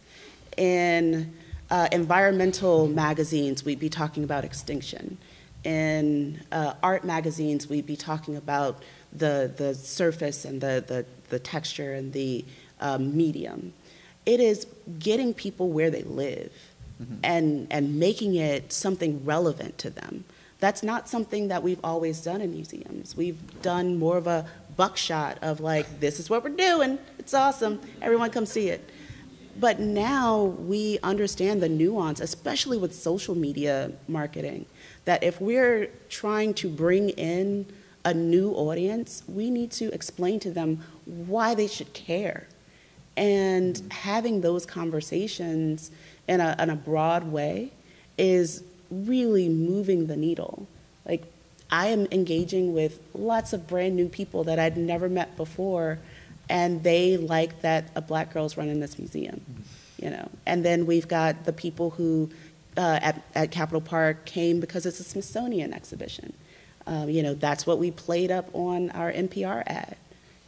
In uh, environmental magazines, we'd be talking about extinction. In uh, art magazines, we'd be talking about the, the surface and the, the, the texture and the um, medium. It is getting people where they live and, and making it something relevant to them. That's not something that we've always done in museums. We've done more of a buckshot of like, this is what we're doing, it's awesome, everyone come see it. But now we understand the nuance, especially with social media marketing, that if we're trying to bring in a new audience, we need to explain to them why they should care. And having those conversations in a, in a broad way is really moving the needle. Like, I am engaging with lots of brand new people that I'd never met before, and they like that a black girl's running this museum, you know. And then we've got the people who uh, at, at Capitol Park came because it's a Smithsonian exhibition. Um, you know, that's what we played up on our NPR ad.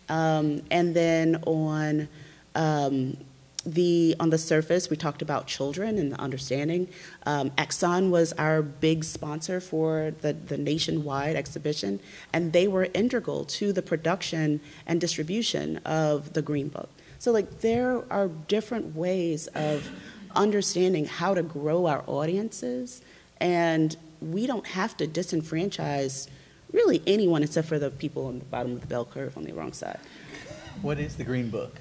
Um, and then on um, the on the surface, we talked about children and the understanding. Um, Exxon was our big sponsor for the, the nationwide exhibition, and they were integral to the production and distribution of the Green Book. So, like, there are different ways of understanding how to grow our audiences, and we don't have to disenfranchise really anyone except for the people on the bottom of the bell curve on the wrong side. What is the Green Book?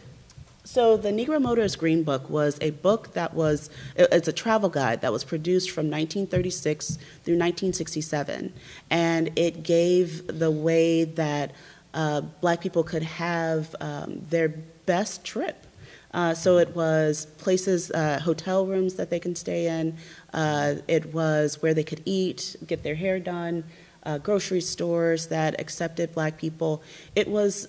So the Negro Motorist Green Book was a book that was, it's a travel guide that was produced from 1936 through 1967. And it gave the way that uh, black people could have um, their best trip. Uh, so it was places, uh, hotel rooms that they can stay in. Uh, it was where they could eat, get their hair done, uh, grocery stores that accepted black people. It was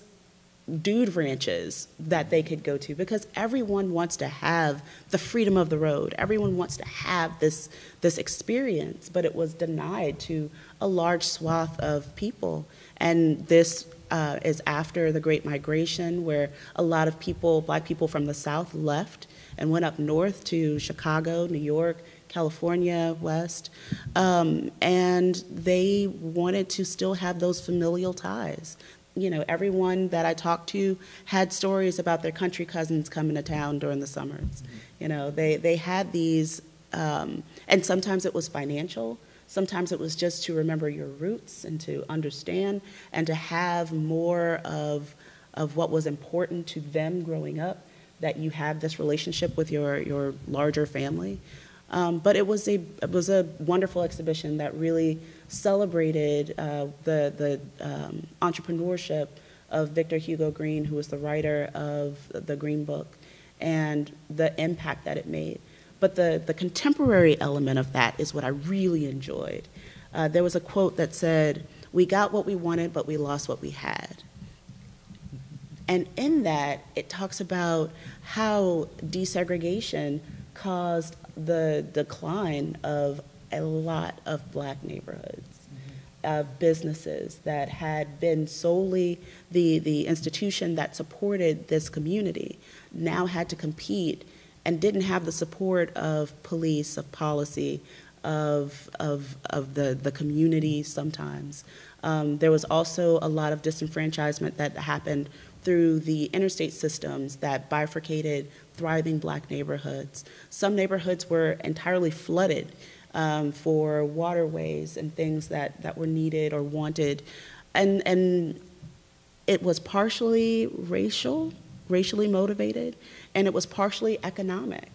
dude ranches that they could go to because everyone wants to have the freedom of the road. Everyone wants to have this this experience, but it was denied to a large swath of people. And this uh, is after the Great Migration, where a lot of people, black people from the South, left and went up north to Chicago, New York, California, West, um, and they wanted to still have those familial ties you know, everyone that I talked to had stories about their country cousins coming to town during the summers. You know, they, they had these, um, and sometimes it was financial, sometimes it was just to remember your roots and to understand and to have more of, of what was important to them growing up, that you have this relationship with your, your larger family. Um, but it was a it was a wonderful exhibition that really celebrated uh, the the um, entrepreneurship of Victor Hugo Green, who was the writer of the Green Book, and the impact that it made. But the the contemporary element of that is what I really enjoyed. Uh, there was a quote that said, "We got what we wanted, but we lost what we had." And in that, it talks about how desegregation caused the decline of a lot of black neighborhoods, of businesses that had been solely the, the institution that supported this community, now had to compete and didn't have the support of police, of policy, of, of, of the, the community sometimes. Um, there was also a lot of disenfranchisement that happened through the interstate systems that bifurcated thriving black neighborhoods. Some neighborhoods were entirely flooded um, for waterways and things that, that were needed or wanted. And, and it was partially racial, racially motivated, and it was partially economic.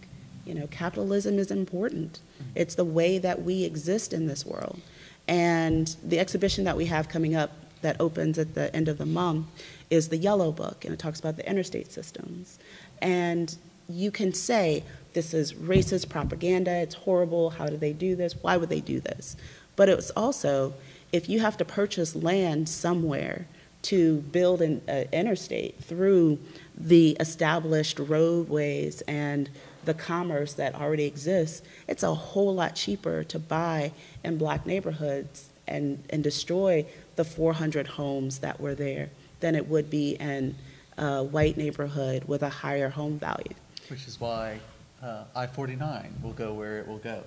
You know, capitalism is important. It's the way that we exist in this world. And the exhibition that we have coming up that opens at the end of the month is the Yellow Book, and it talks about the interstate systems. And you can say, this is racist propaganda, it's horrible, how do they do this, why would they do this? But it's also, if you have to purchase land somewhere to build an uh, interstate through the established roadways and the commerce that already exists, it's a whole lot cheaper to buy in black neighborhoods and, and destroy the 400 homes that were there than it would be in a white neighborhood with a higher home value. Which is why uh, I-49 will go where it will go,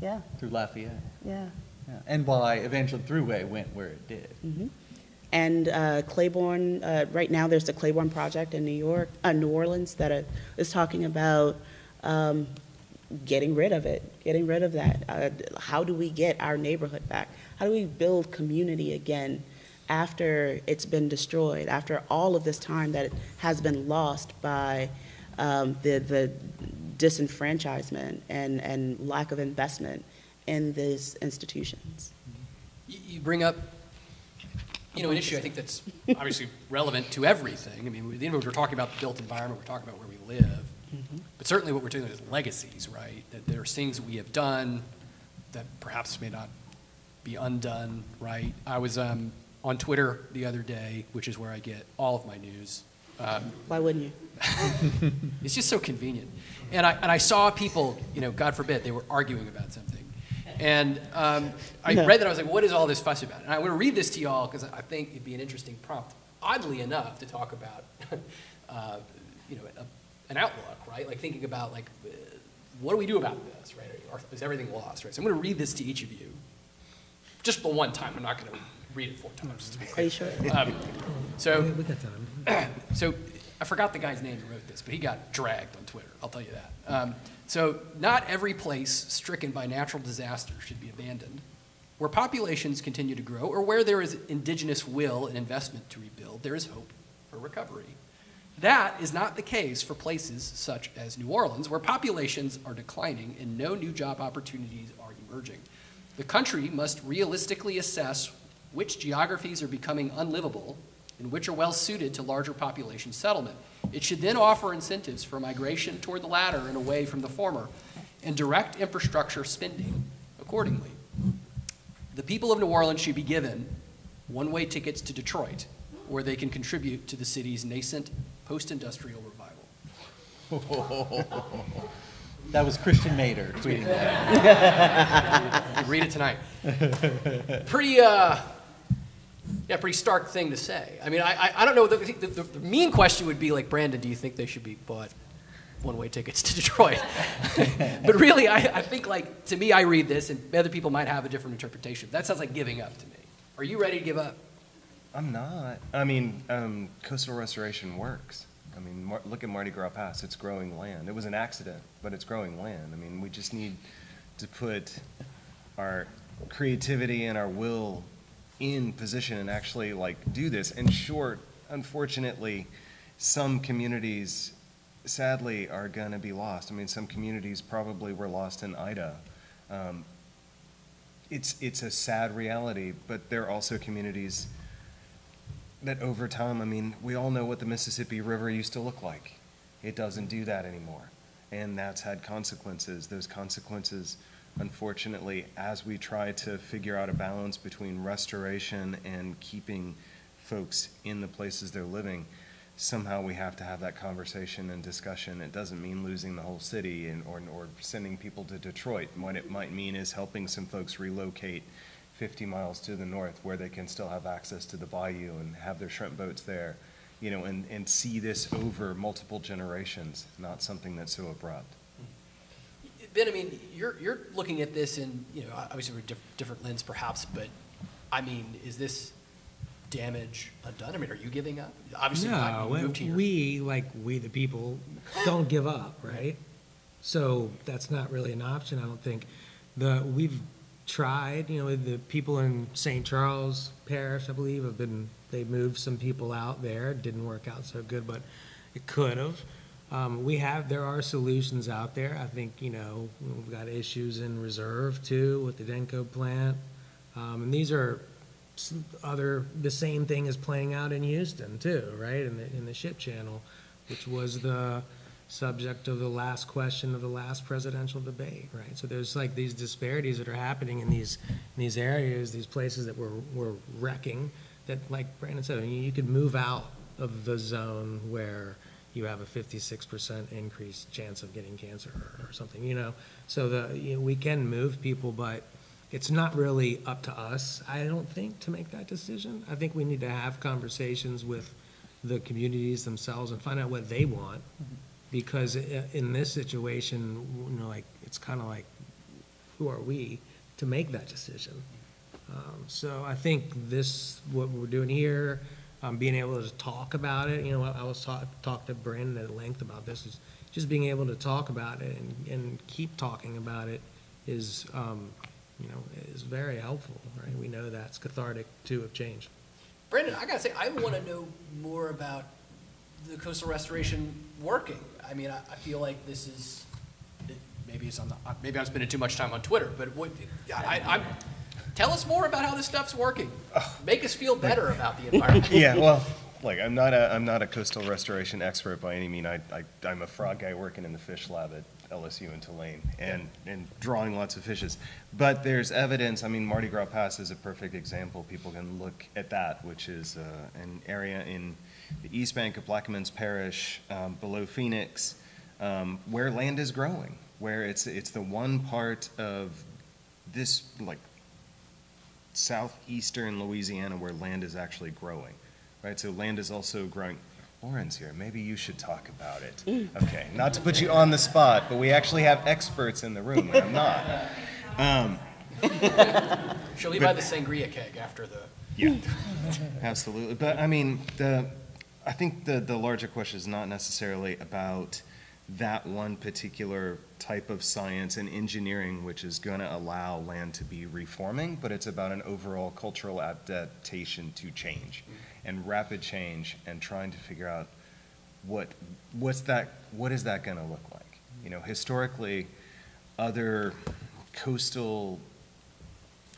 Yeah, through Lafayette. yeah. Yeah. And why Evangeline Thruway went where it did. Mhm. And uh, Claiborne, uh, right now, there's the Claiborne project in New York, uh, New Orleans, that uh, talking about um, getting rid of it, getting rid of that. Uh, how do we get our neighborhood back? How do we build community again after it's been destroyed, after all of this time that it has been lost by um, the, the disenfranchisement and, and lack of investment in these institutions? You, bring up, you know, an issue I think that's obviously relevant to everything. I mean, at the end of it, we're talking about the built environment, we're talking about where we live. But certainly what we're doing is legacies, right? That there's things that we have done that perhaps may not be undone, right? I was um, on Twitter the other day, which is where I get all of my news. Um, Why wouldn't you? it's just so convenient. And I, and I saw people, you know, God forbid, they were arguing about something. And um, I Yeah. read that, I was like, what is all this fuss about? And I want to read this to y'all because I think it'd be an interesting prompt, oddly enough, to talk about, uh, you know, a, an outlook, right? Like thinking about, like, uh, what do we do about this, right? Or is everything lost, right? So I'm going to read this to each of you, just the one time. I'm not going to read it four times. Are you sure? um, so, We got time. so I forgot the guy's name who wrote this, but he got dragged on Twitter. I'll tell you that. Um, so, not every place stricken by natural disaster should be abandoned. Where populations continue to grow, or where there is indigenous will and investment to rebuild, there is hope for recovery. That is not the case for places such as New Orleans, where populations are declining and no new job opportunities are emerging. The country must realistically assess which geographies are becoming unlivable and which are well suited to larger population settlement. It should then offer incentives for migration toward the latter and away from the former, and direct infrastructure spending accordingly. The people of New Orleans should be given one way tickets to Detroit, where they can contribute to the city's nascent post industrial revival. That was Christiaan Mader tweeting that. Read it tonight. Pretty, uh, yeah, pretty stark thing to say. I mean, I, I, don't know. The, the, the, the mean question would be like, Brandon, do you think they should be bought one-way tickets to Detroit? but really, I, I think like to me, I read this, and other people might have a different interpretation. That sounds like giving up to me. Are you ready to give up? I'm not. I mean, um, coastal restoration works. I mean, Mar- look at Mardi Gras Pass, it's growing land. It was an accident, but it's growing land. I mean, we just need to put our creativity and our will in position and actually like do this. In short, unfortunately, some communities sadly are gonna be lost. I mean, some communities probably were lost in Ida. Um, It's, it's a sad reality, but there are also communities that over time, I mean, we all know what the Mississippi River used to look like. It doesn't do that anymore. And that's had consequences. Those consequences, unfortunately, as we try to figure out a balance between restoration and keeping folks in the places they're living, somehow we have to have that conversation and discussion. It doesn't mean losing the whole city and, or, or sending people to Detroit. What it might mean is helping some folks relocate 50 miles to the north where they can still have access to the bayou and have their shrimp boats there, you know, and, and see this over multiple generations, not something that's so abrupt. Ben, I mean, you're, you're looking at this in, you know, obviously we're diff- different lens perhaps, but I mean, is this damage undone? I mean, are you giving up? Obviously. No, you moved here. we, like, we the people, don't give up, right? So that's not really an option, I don't think. The, we've tried, you know, the people in St. Charles Parish, I believe, have been, they moved some people out there. It Didn't work out so good, but it could have. Um, we have, there are solutions out there. I think, you know, we've got issues in reserve too with the Denka plant. Um, and these are other, the same thing is playing out in Houston too, right? In the, in the ship channel, which was the subject of the last question of the last presidential debate, right? So there's like these disparities that are happening in these, in these areas, these places that we're, we're wrecking, that like Brandon said, you could move out of the zone where you have a fifty-six percent increased chance of getting cancer or, or something, you know? So the, you know, we can move people, but it's not really up to us, I don't think, to make that decision. I think we need to have conversations with the communities themselves and find out what they want. Because in this situation, you know, like, it's kind of like, who are we to make that decision? Um, So I think this, what we're doing here, um, being able to talk about it, you know, I was talk, talk to Brandon at length about this, is just being able to talk about it and, and keep talking about it is, um, you know, is very helpful, right? We know that's cathartic too of change. Brandon, I gotta say, I want to know more about the coastal restoration working. I mean, I, I feel like this is, maybe it's on the, maybe I'm spending too much time on Twitter, but what, I, I'm, tell us more about how this stuff's working. Make us feel better about the environment. Yeah, well, like, I'm not a, I'm not a coastal restoration expert by any mean. I, I, I'm a frog guy working in the fish lab at LSU in Tulane and, and drawing lots of fishes. But there's evidence, I mean, Mardi Gras Pass is a perfect example. People can look at that, which is, uh, an area in the east bank of Plaquemines Parish, um, below Phoenix, um, where land is growing, where it's, it's the one part of this, like, southeastern Louisiana where land is actually growing, right? So land is also growing. Lauren's here. Maybe you should talk about it. Okay, not to put you on the spot, but we actually have experts in the room, and I'm not. Um, She'll leave by the sangria keg after the, yeah, absolutely. But I mean, the, I think the, the larger question is not necessarily about that one particular type of science and engineering which is going to allow land to be reforming, but it's about an overall cultural adaptation to change and rapid change and trying to figure out what, what's that, what is that going to look like? You know, historically, other coastal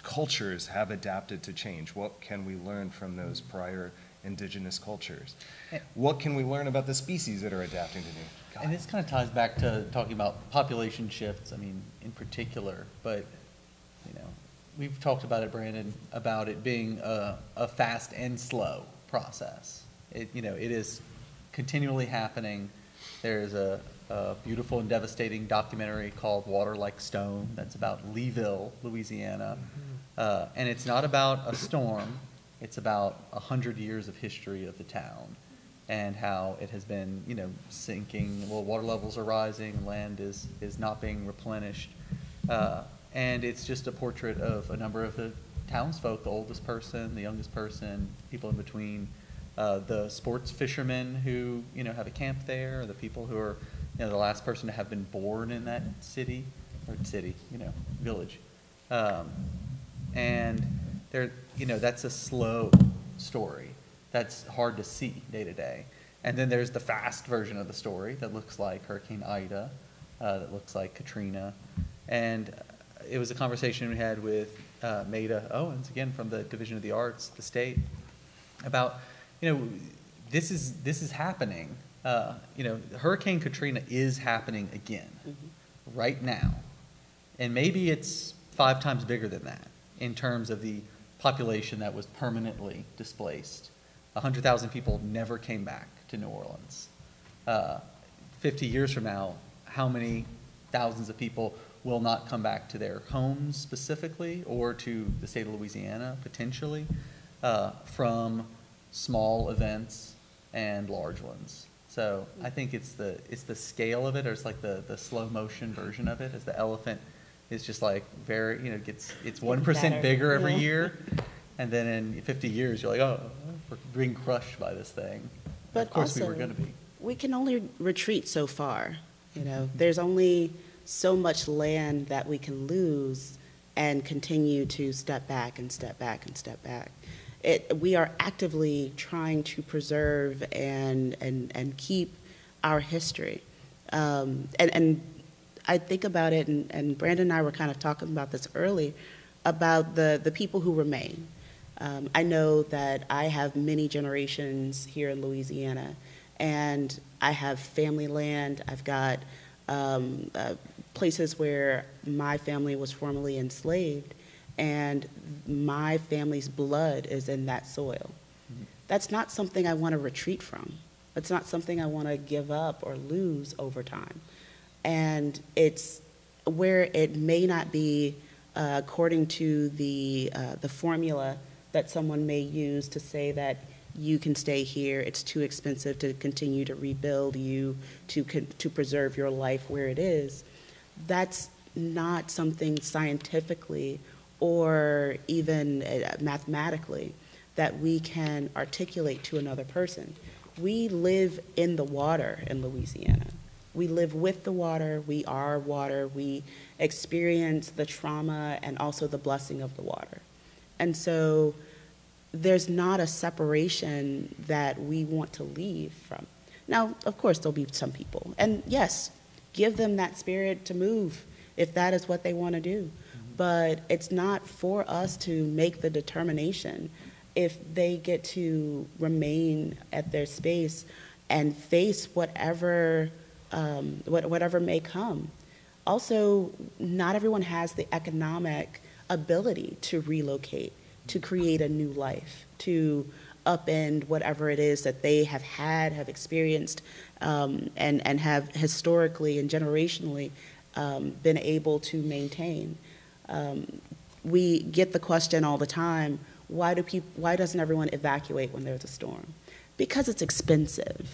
cultures have adapted to change. What can we learn from those prior indigenous cultures? What can we learn about the species that are adapting to new? God, And this kind of ties back to talking about population shifts, I mean, in particular, but, you know, we've talked about it, Brandon, about it being a, a fast and slow process. It, you know, it is continually happening. There's a, a beautiful and devastating documentary called Water Like Stone that's about Leeville, Louisiana. Uh, and it's not about a storm, it's about a hundred years of history of the town and how it has been, you know, sinking. Well, water levels are rising, land is, is not being replenished. Uh, and it's just a portrait of a number of the townsfolk, the oldest person, the youngest person, people in between, uh, the sports fishermen who, you know, have a camp there, the people who are, you know, the last person to have been born in that city, or city, you know, village. Um, and there, you know, that's a slow story. That's hard to see day to day. And then there's the fast version of the story that looks like Hurricane Ida, uh, that looks like Katrina. And it was a conversation we had with uh, Maida Owens, again from the Division of the Arts, the state, about, you know, this is, this is happening. Uh, you know, Hurricane Katrina is happening again, right now. And maybe it's five times bigger than that in terms of the population that was permanently displaced. 100,000 people never came back to New Orleans. Uh, 50 years from now, how many thousands of people will not come back to their homes specifically or to the state of Louisiana potentially uh, from small events and large ones? So I think it's the, it's the scale of it, or it's like the, the slow motion version of it, as the elephant is just like very, you know, gets, it's one percent bigger every yeah. year. And then in fifty years, you're like, oh, we're being crushed by this thing. But Of course we were gonna be. we can only retreat so far. You know, there's only so much land that we can lose and continue to step back and step back and step back. It, we are actively trying to preserve and, and, and keep our history. Um, and, and I think about it, and, and Brandon and I were kind of talking about this early, about the, the people who remain. Um, I know that I have many generations here in Louisiana, and I have family land. I've got um, uh, places where my family was formerly enslaved, and my family's blood is in that soil. That's not something I want to retreat from. It's not something I want to give up or lose over time. And it's where it may not be uh, according to the, uh, the formula that someone may use to say that you can stay here, it's too expensive to continue to rebuild you, to, to preserve your life where it is. That's not something scientifically or even uh, mathematically that we can articulate to another person. We live in the water in Louisiana. We live with the water, we are water, we experience the trauma and also the blessing of the water. And so there's not a separation that we want to leave from. Now, of course, there'll be some people, and yes, give them that spirit to move if that is what they want to do. Mm-hmm. But it's not for us to make the determination if they get to remain at their space and face whatever um, what, whatever may come. Also, not everyone has the economic ability to relocate, to create a new life, to upend whatever it is that they have had, have experienced, um, and, and have historically and generationally um, been able to maintain. Um, we get the question all the time why, do peop- why doesn't everyone evacuate when there's a storm? Because it's expensive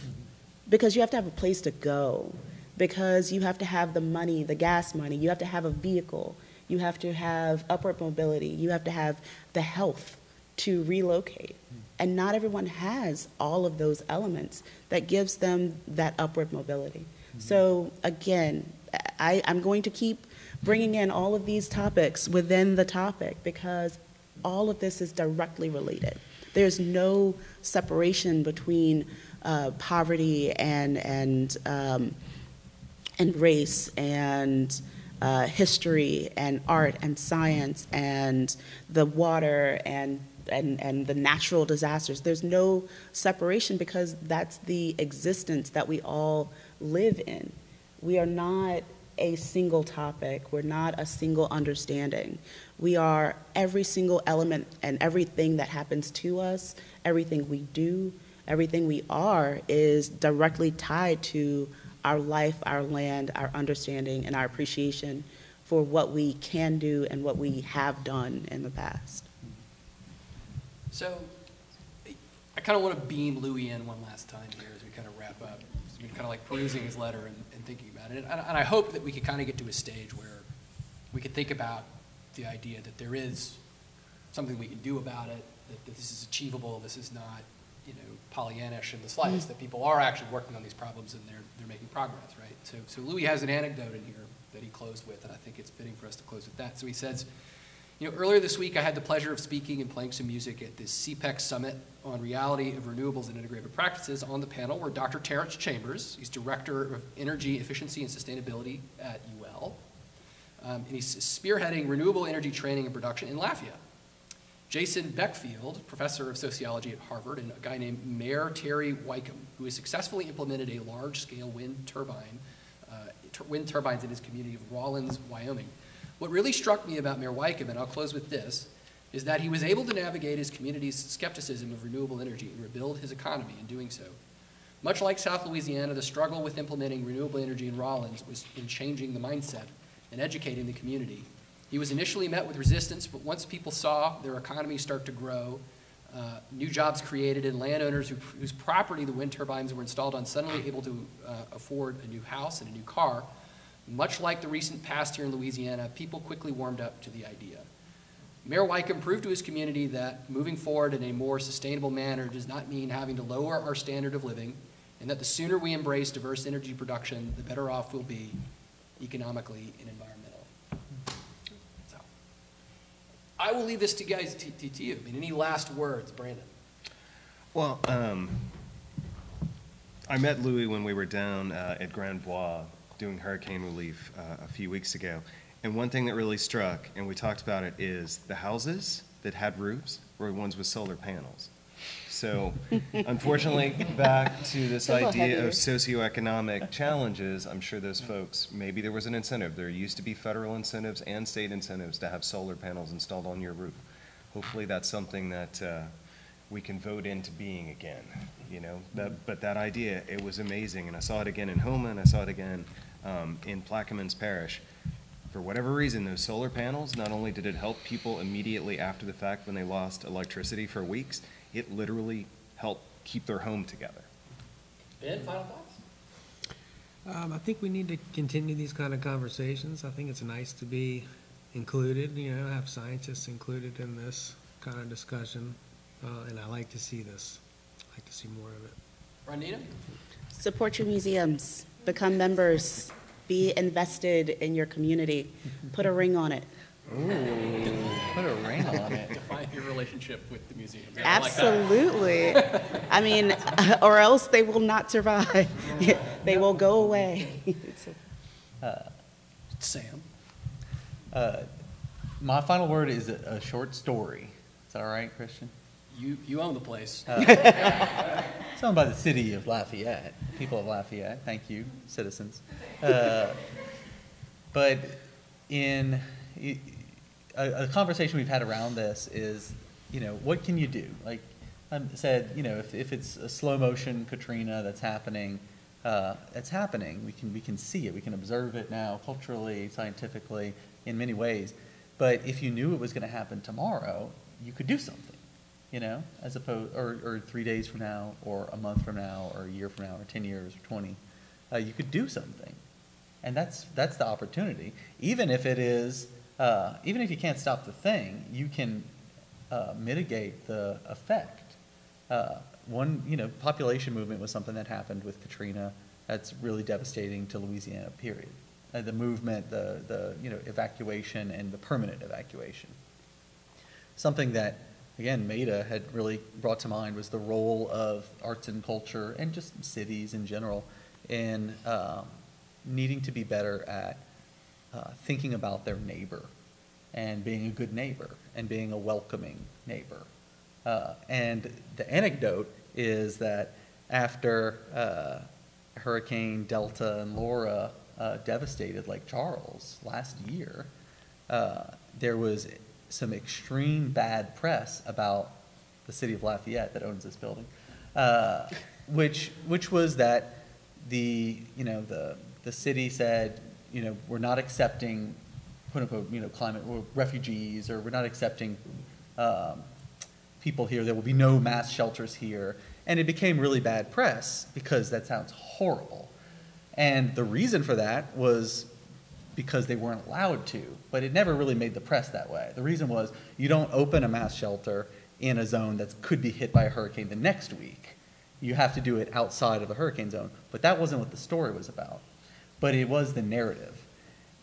because you have to have a place to go, because you have to have the money, the gas money, you have to have a vehicle, you have to have upward mobility, you have to have the health to relocate. And not everyone has all of those elements that gives them that upward mobility. Mm-hmm. So again, I, I'm going to keep bringing in all of these topics within the topic because all of this is directly related. There's no separation between uh, poverty and and um, and race and uh, history and art and science and the water and, and and the natural disasters. There's no separation because that's the existence that we all live in. We are not a single topic. We're not a single understanding. We are every single element and everything that happens to us, everything we do, everything we are is directly tied to our life, our land, our understanding, and our appreciation for what we can do and what we have done in the past. So I kind of want to beam Louis in one last time here as we kind of wrap up. He's been kind of like perusing his letter and, and thinking about it. And, and I hope that we could kind of get to a stage where we could think about the idea that there is something we can do about it, that, that this is achievable, this is not, you know, Pollyannish in the slightest, that people are actually working on these problems and they're, they're making progress, right? So, so Louis has an anecdote in here that he closed with, and I think it's fitting for us to close with that. So he says, you know, earlier this week, I had the pleasure of speaking and playing some music at this CPEC Summit on Reality of Renewables and Integrated Practices. On the panel were Dr. Terrence Chambers, he's Director of Energy Efficiency and Sustainability at UL, um, and he's spearheading renewable energy training and production in Lafayette. Jason Beckfield, professor of sociology at Harvard, and a guy named Mayor Terry Wycombe, who has successfully implemented a large-scale wind turbine, uh, wind turbines in his community of Rawlins, Wyoming. What really struck me about Mayor Wycombe, and I'll close with this, is that he was able to navigate his community's skepticism of renewable energy and rebuild his economy in doing so. Much like South Louisiana, the struggle with implementing renewable energy in Rawlins was in changing the mindset and educating the community. He was initially met with resistance, but once people saw their economy start to grow, uh, new jobs created, and landowners who, whose property the wind turbines were installed on suddenly able to uh, afford a new house and a new car, much like the recent past here in Louisiana, people quickly warmed up to the idea. Mayor Wycombe proved to his community that moving forward in a more sustainable manner does not mean having to lower our standard of living, and that the sooner we embrace diverse energy production, the better off we'll be economically and environmentally. So, I will leave this to you guys, to, to- to you. I mean, any last words, Brandon? Well, um, I met Louis when we were down uh, at Grand Bois doing hurricane relief uh, a few weeks ago. And one thing that really struck, and we talked about it, is the houses that had roofs were ones with solar panels. So unfortunately, back to this idea of socioeconomic challenges, I'm sure those folks, maybe there was an incentive. There used to be federal incentives and state incentives to have solar panels installed on your roof. Hopefully, that's something that uh, we can vote into being again, you know? That, but that idea, it was amazing, and I saw it again in Houma, and I saw it again um, in Plaquemines Parish. For whatever reason, those solar panels, not only did it help people immediately after the fact when they lost electricity for weeks, it literally helped keep their home together. Ben, final thoughts? Um, I think we need to continue these kind of conversations. I think it's nice to be included, you know, have scientists included in this kind of discussion. Uh, and I like to see this, I like to see more of it. Rodneyna? Support your museums, become members, be invested in your community, put a ring on it. Put a ring on it. Define your relationship with the museum. I like. Absolutely. I mean, or else they will not survive. They will go away. Sam? Uh, My final word is a, a short story. Is that all right, Christiaan? You, you own the place. It's owned by the city of Lafayette, people of Lafayette. Thank you, citizens. Uh, but in a, a conversation we've had around this is, you know, what can you do? Like I said, you know, if, if it's a slow motion Katrina that's happening, uh, it's happening. We can we can see it. We can observe it now, culturally, scientifically, in many ways. But if you knew it was going to happen tomorrow, you could do something you know, as opposed, or, or three days from now, or a month from now, or a year from now, or 10 years, or 20, uh, you could do something. And that's, that's the opportunity. Even if it is, uh, even if you can't stop the thing, you can uh, mitigate the effect. Uh, one, you know, population movement was something that happened with Katrina. That's really devastating to Louisiana, period. Uh, the movement, the, the, you know, evacuation and the permanent evacuation something that, again, Mader had really brought to mind was the role of arts and culture and just cities in general in um, needing to be better at uh, thinking about their neighbor and being a good neighbor and being a welcoming neighbor. Uh, and the anecdote is that after uh, Hurricane Delta and Laura uh, devastated Lake Charles last year, uh, there was some extreme bad press about the city of Lafayette that owns this building, uh, which which was that the you know the the city said you know we're not accepting quote unquote you know climate or refugees or we're not accepting um, people here. There will be no mass shelters here, and it became really bad press because that sounds horrible. And the reason for that was because they weren't allowed to, but it never really made the press that way. The reason was you don't open a mass shelter in a zone that could be hit by a hurricane the next week. You have to do it outside of the hurricane zone. But that wasn't what the story was about. But it was the narrative.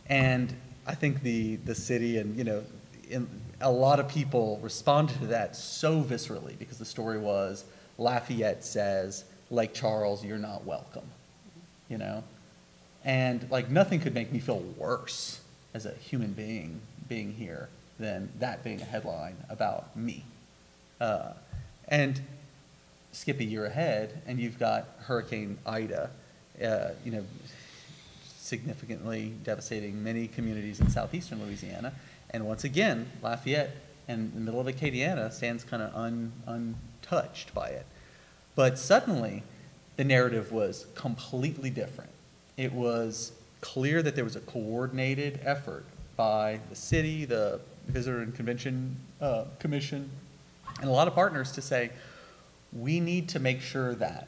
And I think the, the city and, you know, in, a lot of people responded to that so viscerally because the story was Lafayette says, Lake Charles, you're not welcome, you know? And like nothing could make me feel worse as a human being being here than that being a headline about me. Uh, and skip a year ahead, and you've got Hurricane Ida, uh, you know, significantly devastating many communities in southeastern Louisiana. And once again, Lafayette and the middle of Acadiana stands kind of un, untouched by it. But suddenly, the narrative was completely different. It was clear that there was a coordinated effort by the city, the Visitor and Convention uh, Commission, and a lot of partners to say, we need to make sure that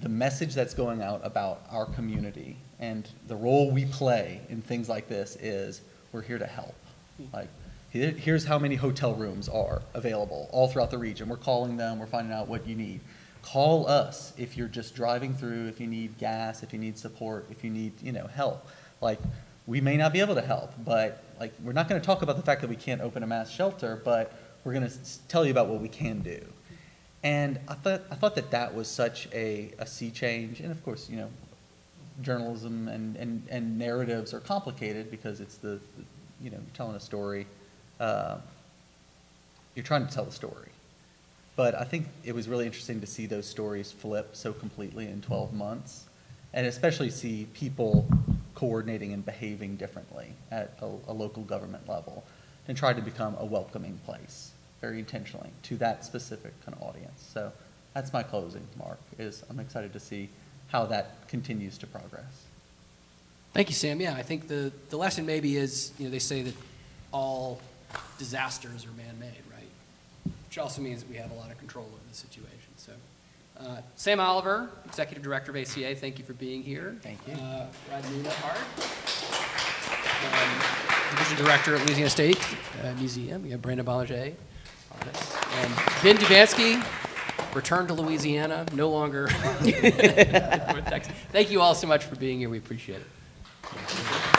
the message that's going out about our community and the role we play in things like this is we're here to help. Hmm. Like, here's how many hotel rooms are available all throughout the region. We're calling them, we're finding out what you need. Call us if you're just driving through, if you need gas, if you need support, if you need, you know, help. Like, we may not be able to help, but like, we're not gonna talk about the fact that we can't open a mass shelter, but we're gonna tell you about what we can do. And I thought, I thought that that was such a, a sea change, and of course, you know, journalism and, and, and narratives are complicated because it's the, the- you know, you're telling a story, uh, you're trying to tell a story. But I think it was really interesting to see those stories flip so completely in 12 months, and especially see people coordinating and behaving differently at a, a local government level, and try to become a welcoming place, very intentionally, to that specific kind of audience. So that's my closing, Mark, is I'm excited to see how that continues to progress. Thank you, Sam. Yeah, I think the, the lesson maybe is, you know, they say that all disasters are man-made, right? Which also means that we have a lot of control over the situation, so. Uh, Sam Oliver, Executive Director of ACA, thank you for being here. Thank you. Uh, Rodneyna Hart, um, Division Director at Louisiana State uh, Museum. We have Brandon Ballengée, artist. And Ben Dubansky, Return to Louisiana, no longer Thank you all so much for being here. We appreciate it.